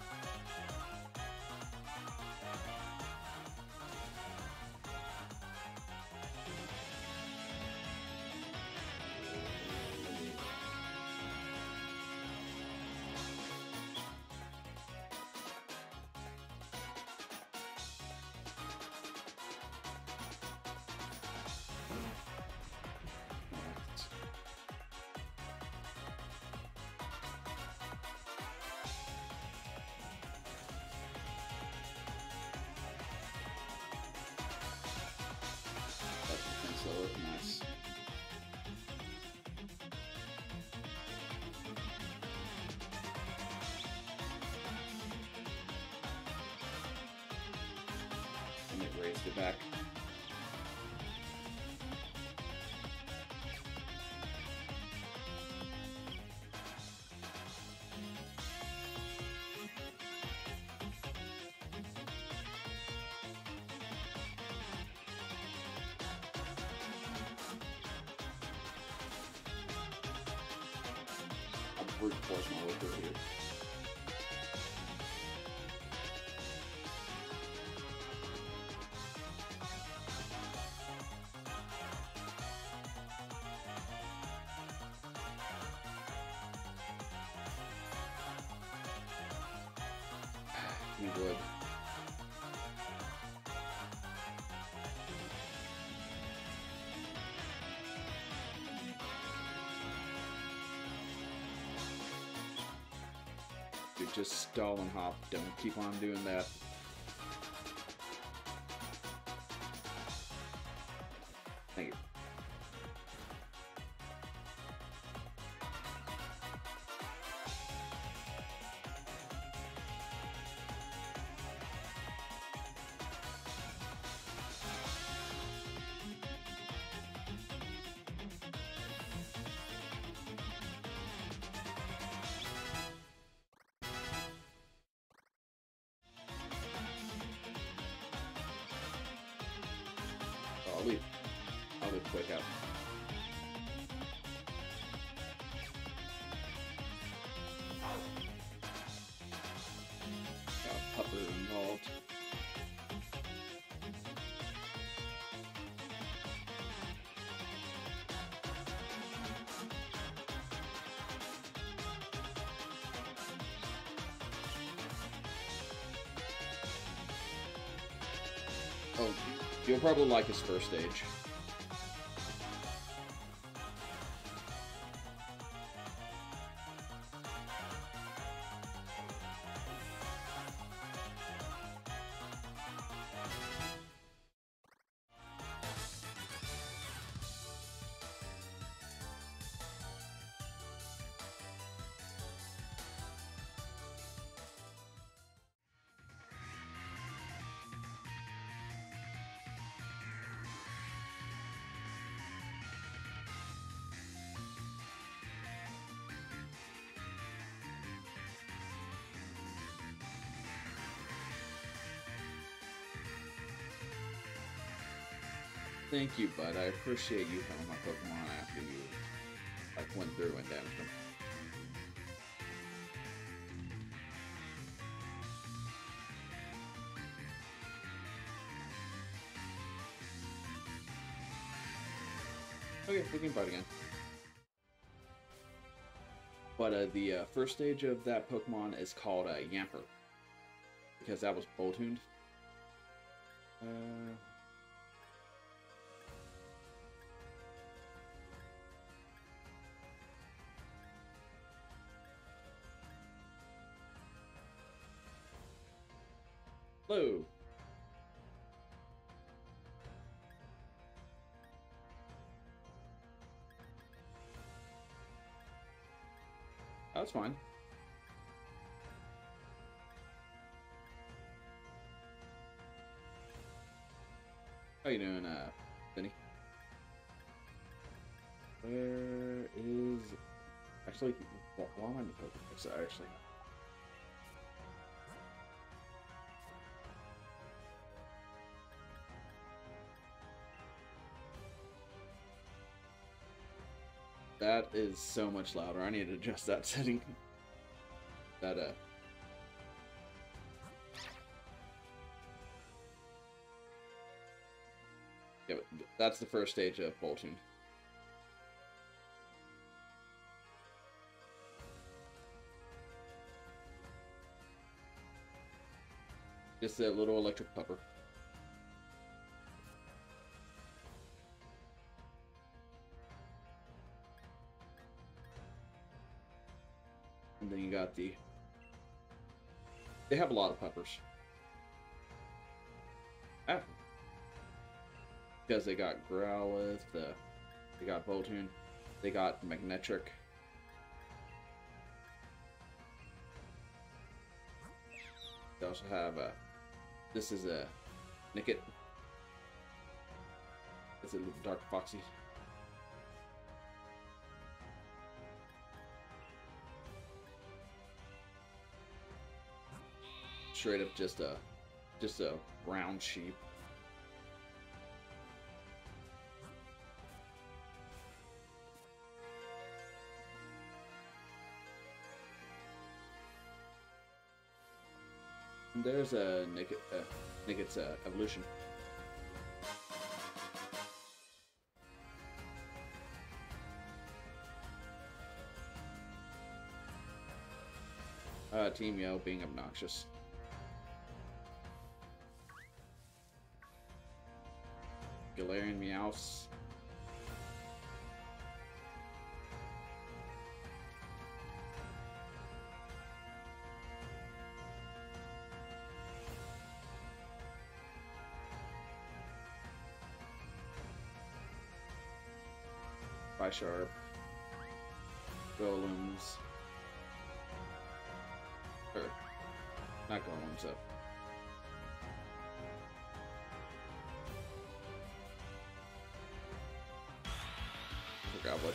[SPEAKER 1] Back. Brute force my way through here. Don't keep on doing that. You'll probably like his first stage. Thank you, bud. I appreciate you helping my Pokemon after you like went through and damaged them. Okay, we can fight again. But uh, the uh, first stage of that Pokemon is called uh, Yamper. Because that was Boltund. That's fine. How you doing, uh, Benny? Where is... Actually, why am I... Actually... Is so much louder. I need to adjust that setting. That, uh... Yeah, that's the first stage of Boltund. Just a little electric pupper. They have a lot of peppers. Ah. Because they got Growlithe, the, they got Boltund, they got Manectric. They also have a... this is a Nickit. It's a little dark foxy. Straight up just a just a brown sheep. There's a Nick, uh, uh, evolution. Uh, Team Yo being obnoxious. Galarian Meowth. Sharp, Golems, or not Golems, uh,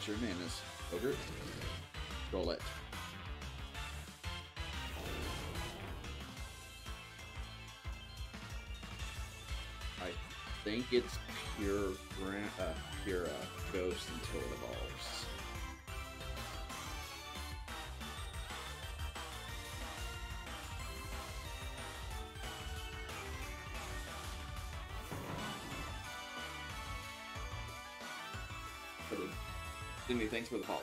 [SPEAKER 1] what your name is. Ogre? I think it's pure uh, pure uh, ghost until it evolves. Thanks for the follow.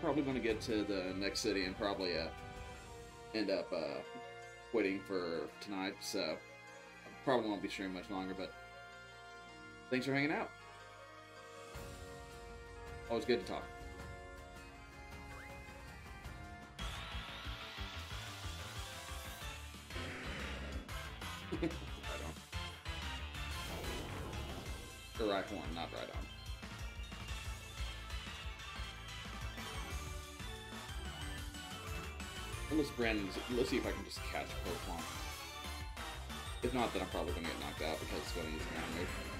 [SPEAKER 1] I'm probably going to get to the next city and probably uh, end up uh, quitting for tonight, so probably won't be streaming much longer, but thanks for hanging out. Always good to talk. Brandon's. Let's see if I can just catch Pokemon. If not, then I'm probably going to get knocked out because it's going to use ground move.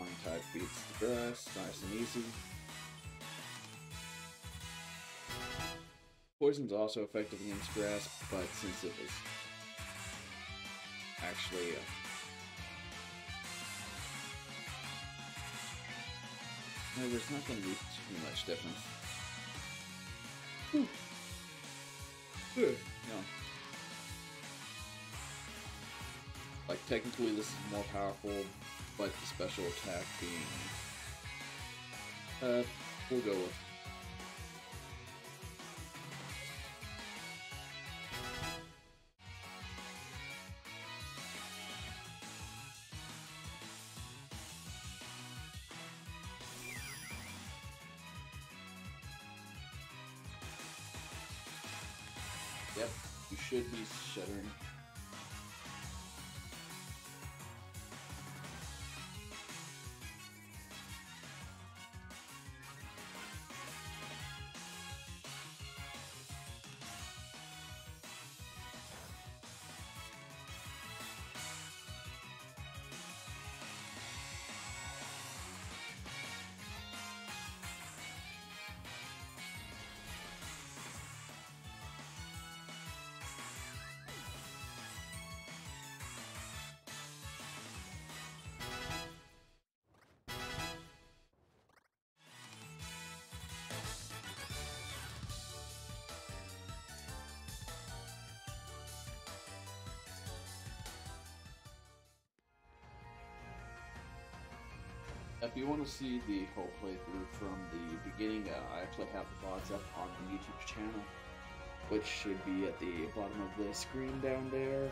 [SPEAKER 1] Flying type beats the grass, nice and easy. Poison's also effective against grass, but since it was actually uh, no, there's not going to be too much difference. Whew. Good. Yeah. Like technically this is more powerful, but the special attack being uh we'll go with Yep, you should be shuddering. If you want to see the whole playthrough from the beginning, uh, I actually have the VODs up on the YouTube channel, which should be at the bottom of the screen down there.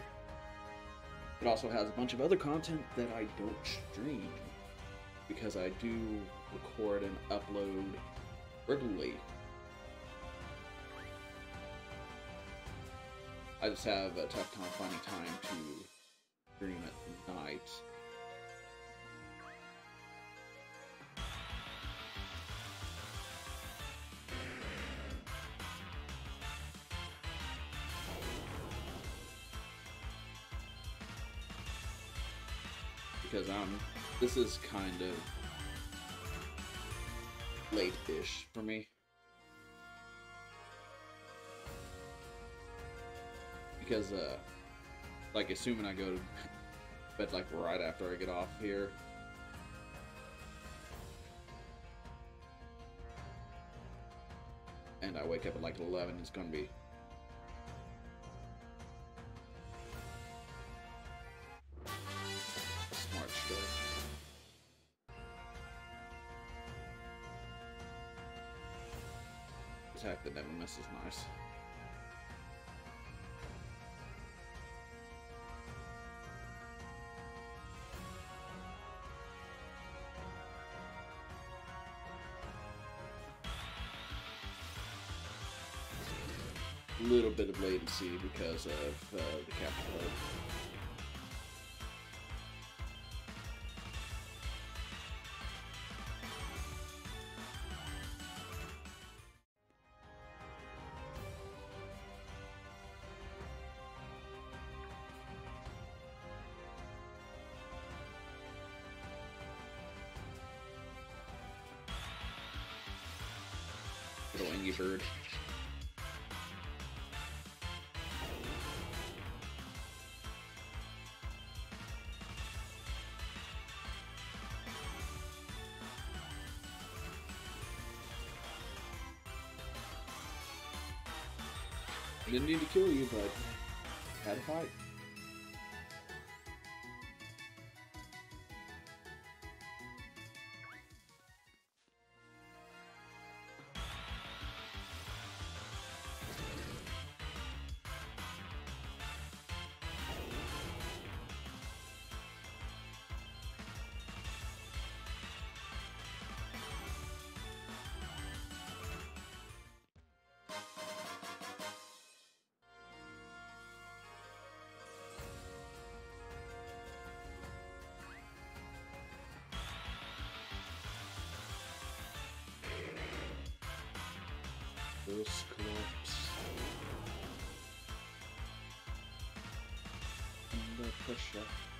[SPEAKER 1] It also has a bunch of other content that I don't stream, because I do record and upload regularly. I just have a tough time finding time to stream at night. Um this is kind of late-ish for me. Because uh like assuming I go to bed like right after I get off here. And I wake up at like 11, it's gonna be Because of uh, the capital. Bird. Didn't need to kill you, but had a fight. Those collapse. Under pressure.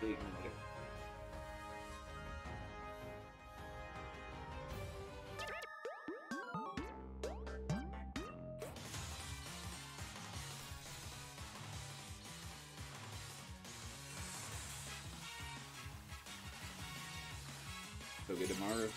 [SPEAKER 2] Big.
[SPEAKER 1] Go get tomorrow.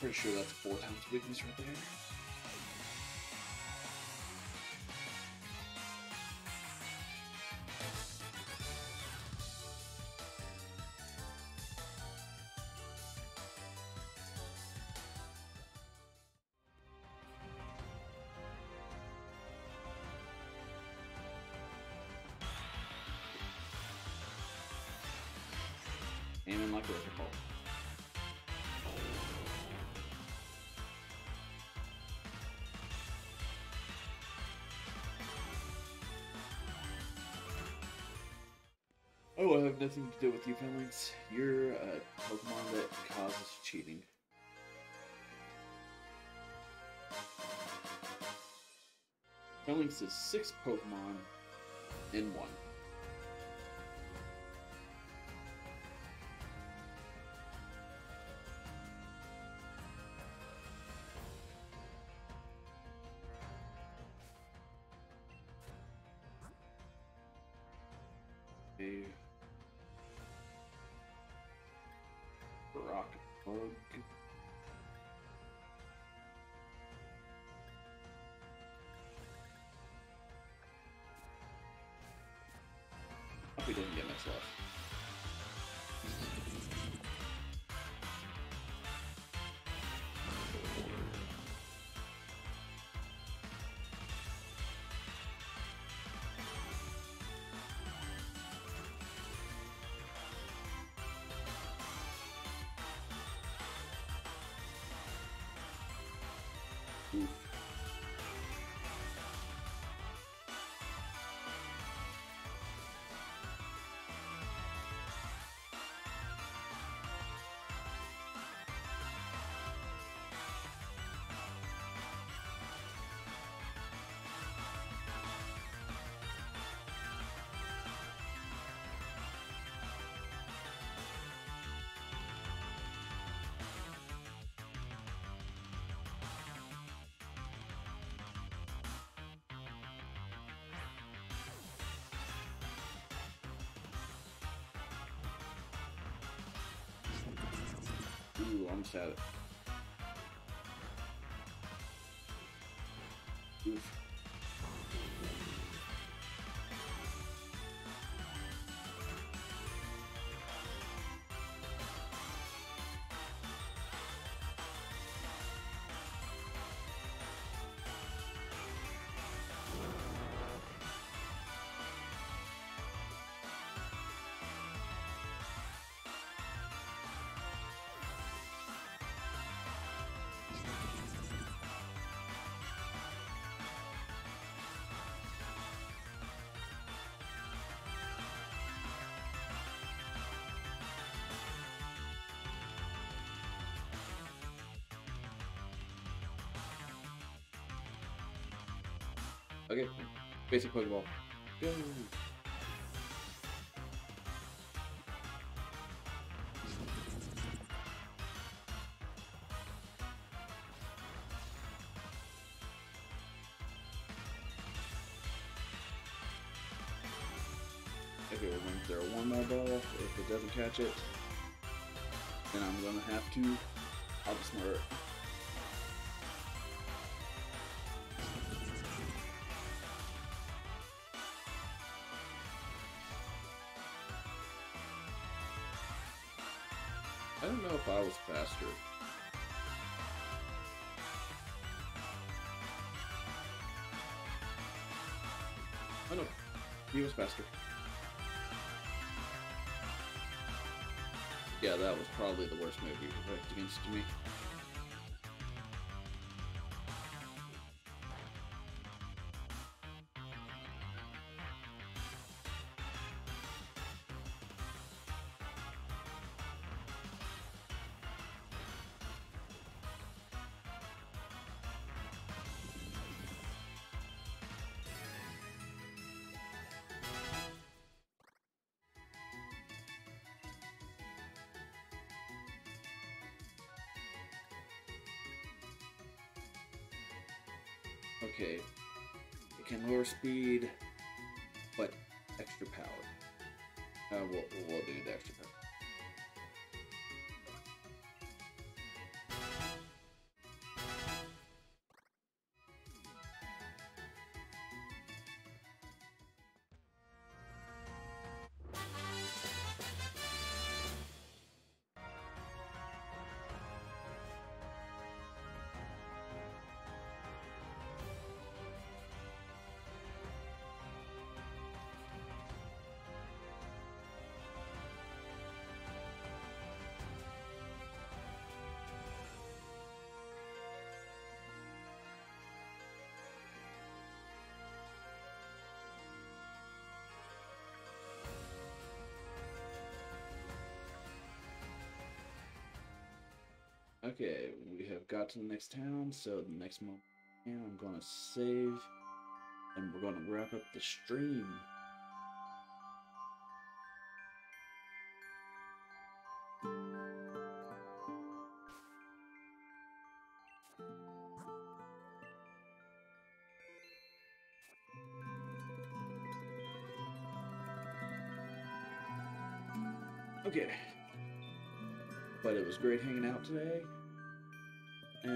[SPEAKER 1] Pretty sure that's four times weakness right there. Nothing to do with you, Falinks. You're a Pokemon that causes cheating. Falinks is six Pokemon in one. Didn't get much left. Ooh, almost had it. Okay, basic Pokeball. Go! Okay, we're going to throw one more ball. If it doesn't catch it, then I'm going to have to outsmart it. I don't know if I was faster. Oh no, he was faster. Yeah, that was probably the worst move you ever against me. Speed, but extra power. Uh, we'll, we'll do the extra power. Okay, we have got to the next town, so the next moment and I'm gonna save and we're gonna wrap up the stream. Okay. But it was great hanging out today.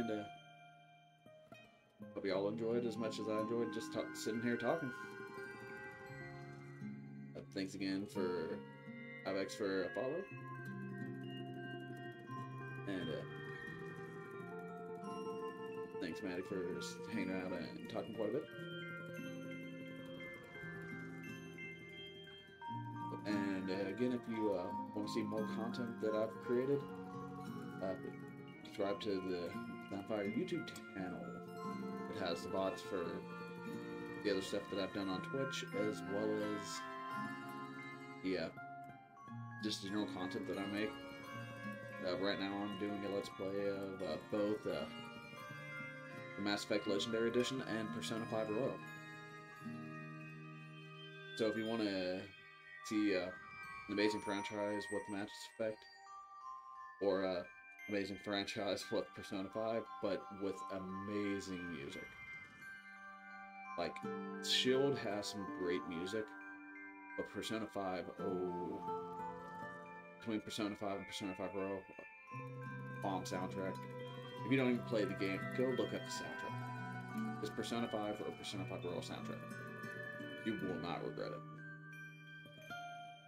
[SPEAKER 1] And uh hope you all enjoyed as much as I enjoyed just sitting here talking. Uh, thanks again for Ibex for a follow. And uh thanks Maddie for just hanging out and talking quite a bit. And uh, again, if you uh, want to see more content that I've created, uh, subscribe to the Zanfire YouTube channel. It has the VODs for the other stuff that I've done on Twitch, as well as yeah, just general content that I make. Uh, right now, I'm doing a let's play of uh, both uh, the Mass Effect Legendary Edition and Persona 5 Royal. So if you want to see uh, an amazing franchise with Mass Effect, or uh, amazing franchise with Persona 5, but with amazing music. Like, Shield has some great music, but Persona 5, oh, between Persona 5 and Persona 5 Royal, bomb soundtrack. If you don't even play the game, go look up the soundtrack. It's Persona 5 or Persona 5 Royal soundtrack. You will not regret it.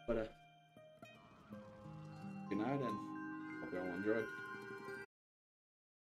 [SPEAKER 1] But, uh, good night and hope you all enjoyed.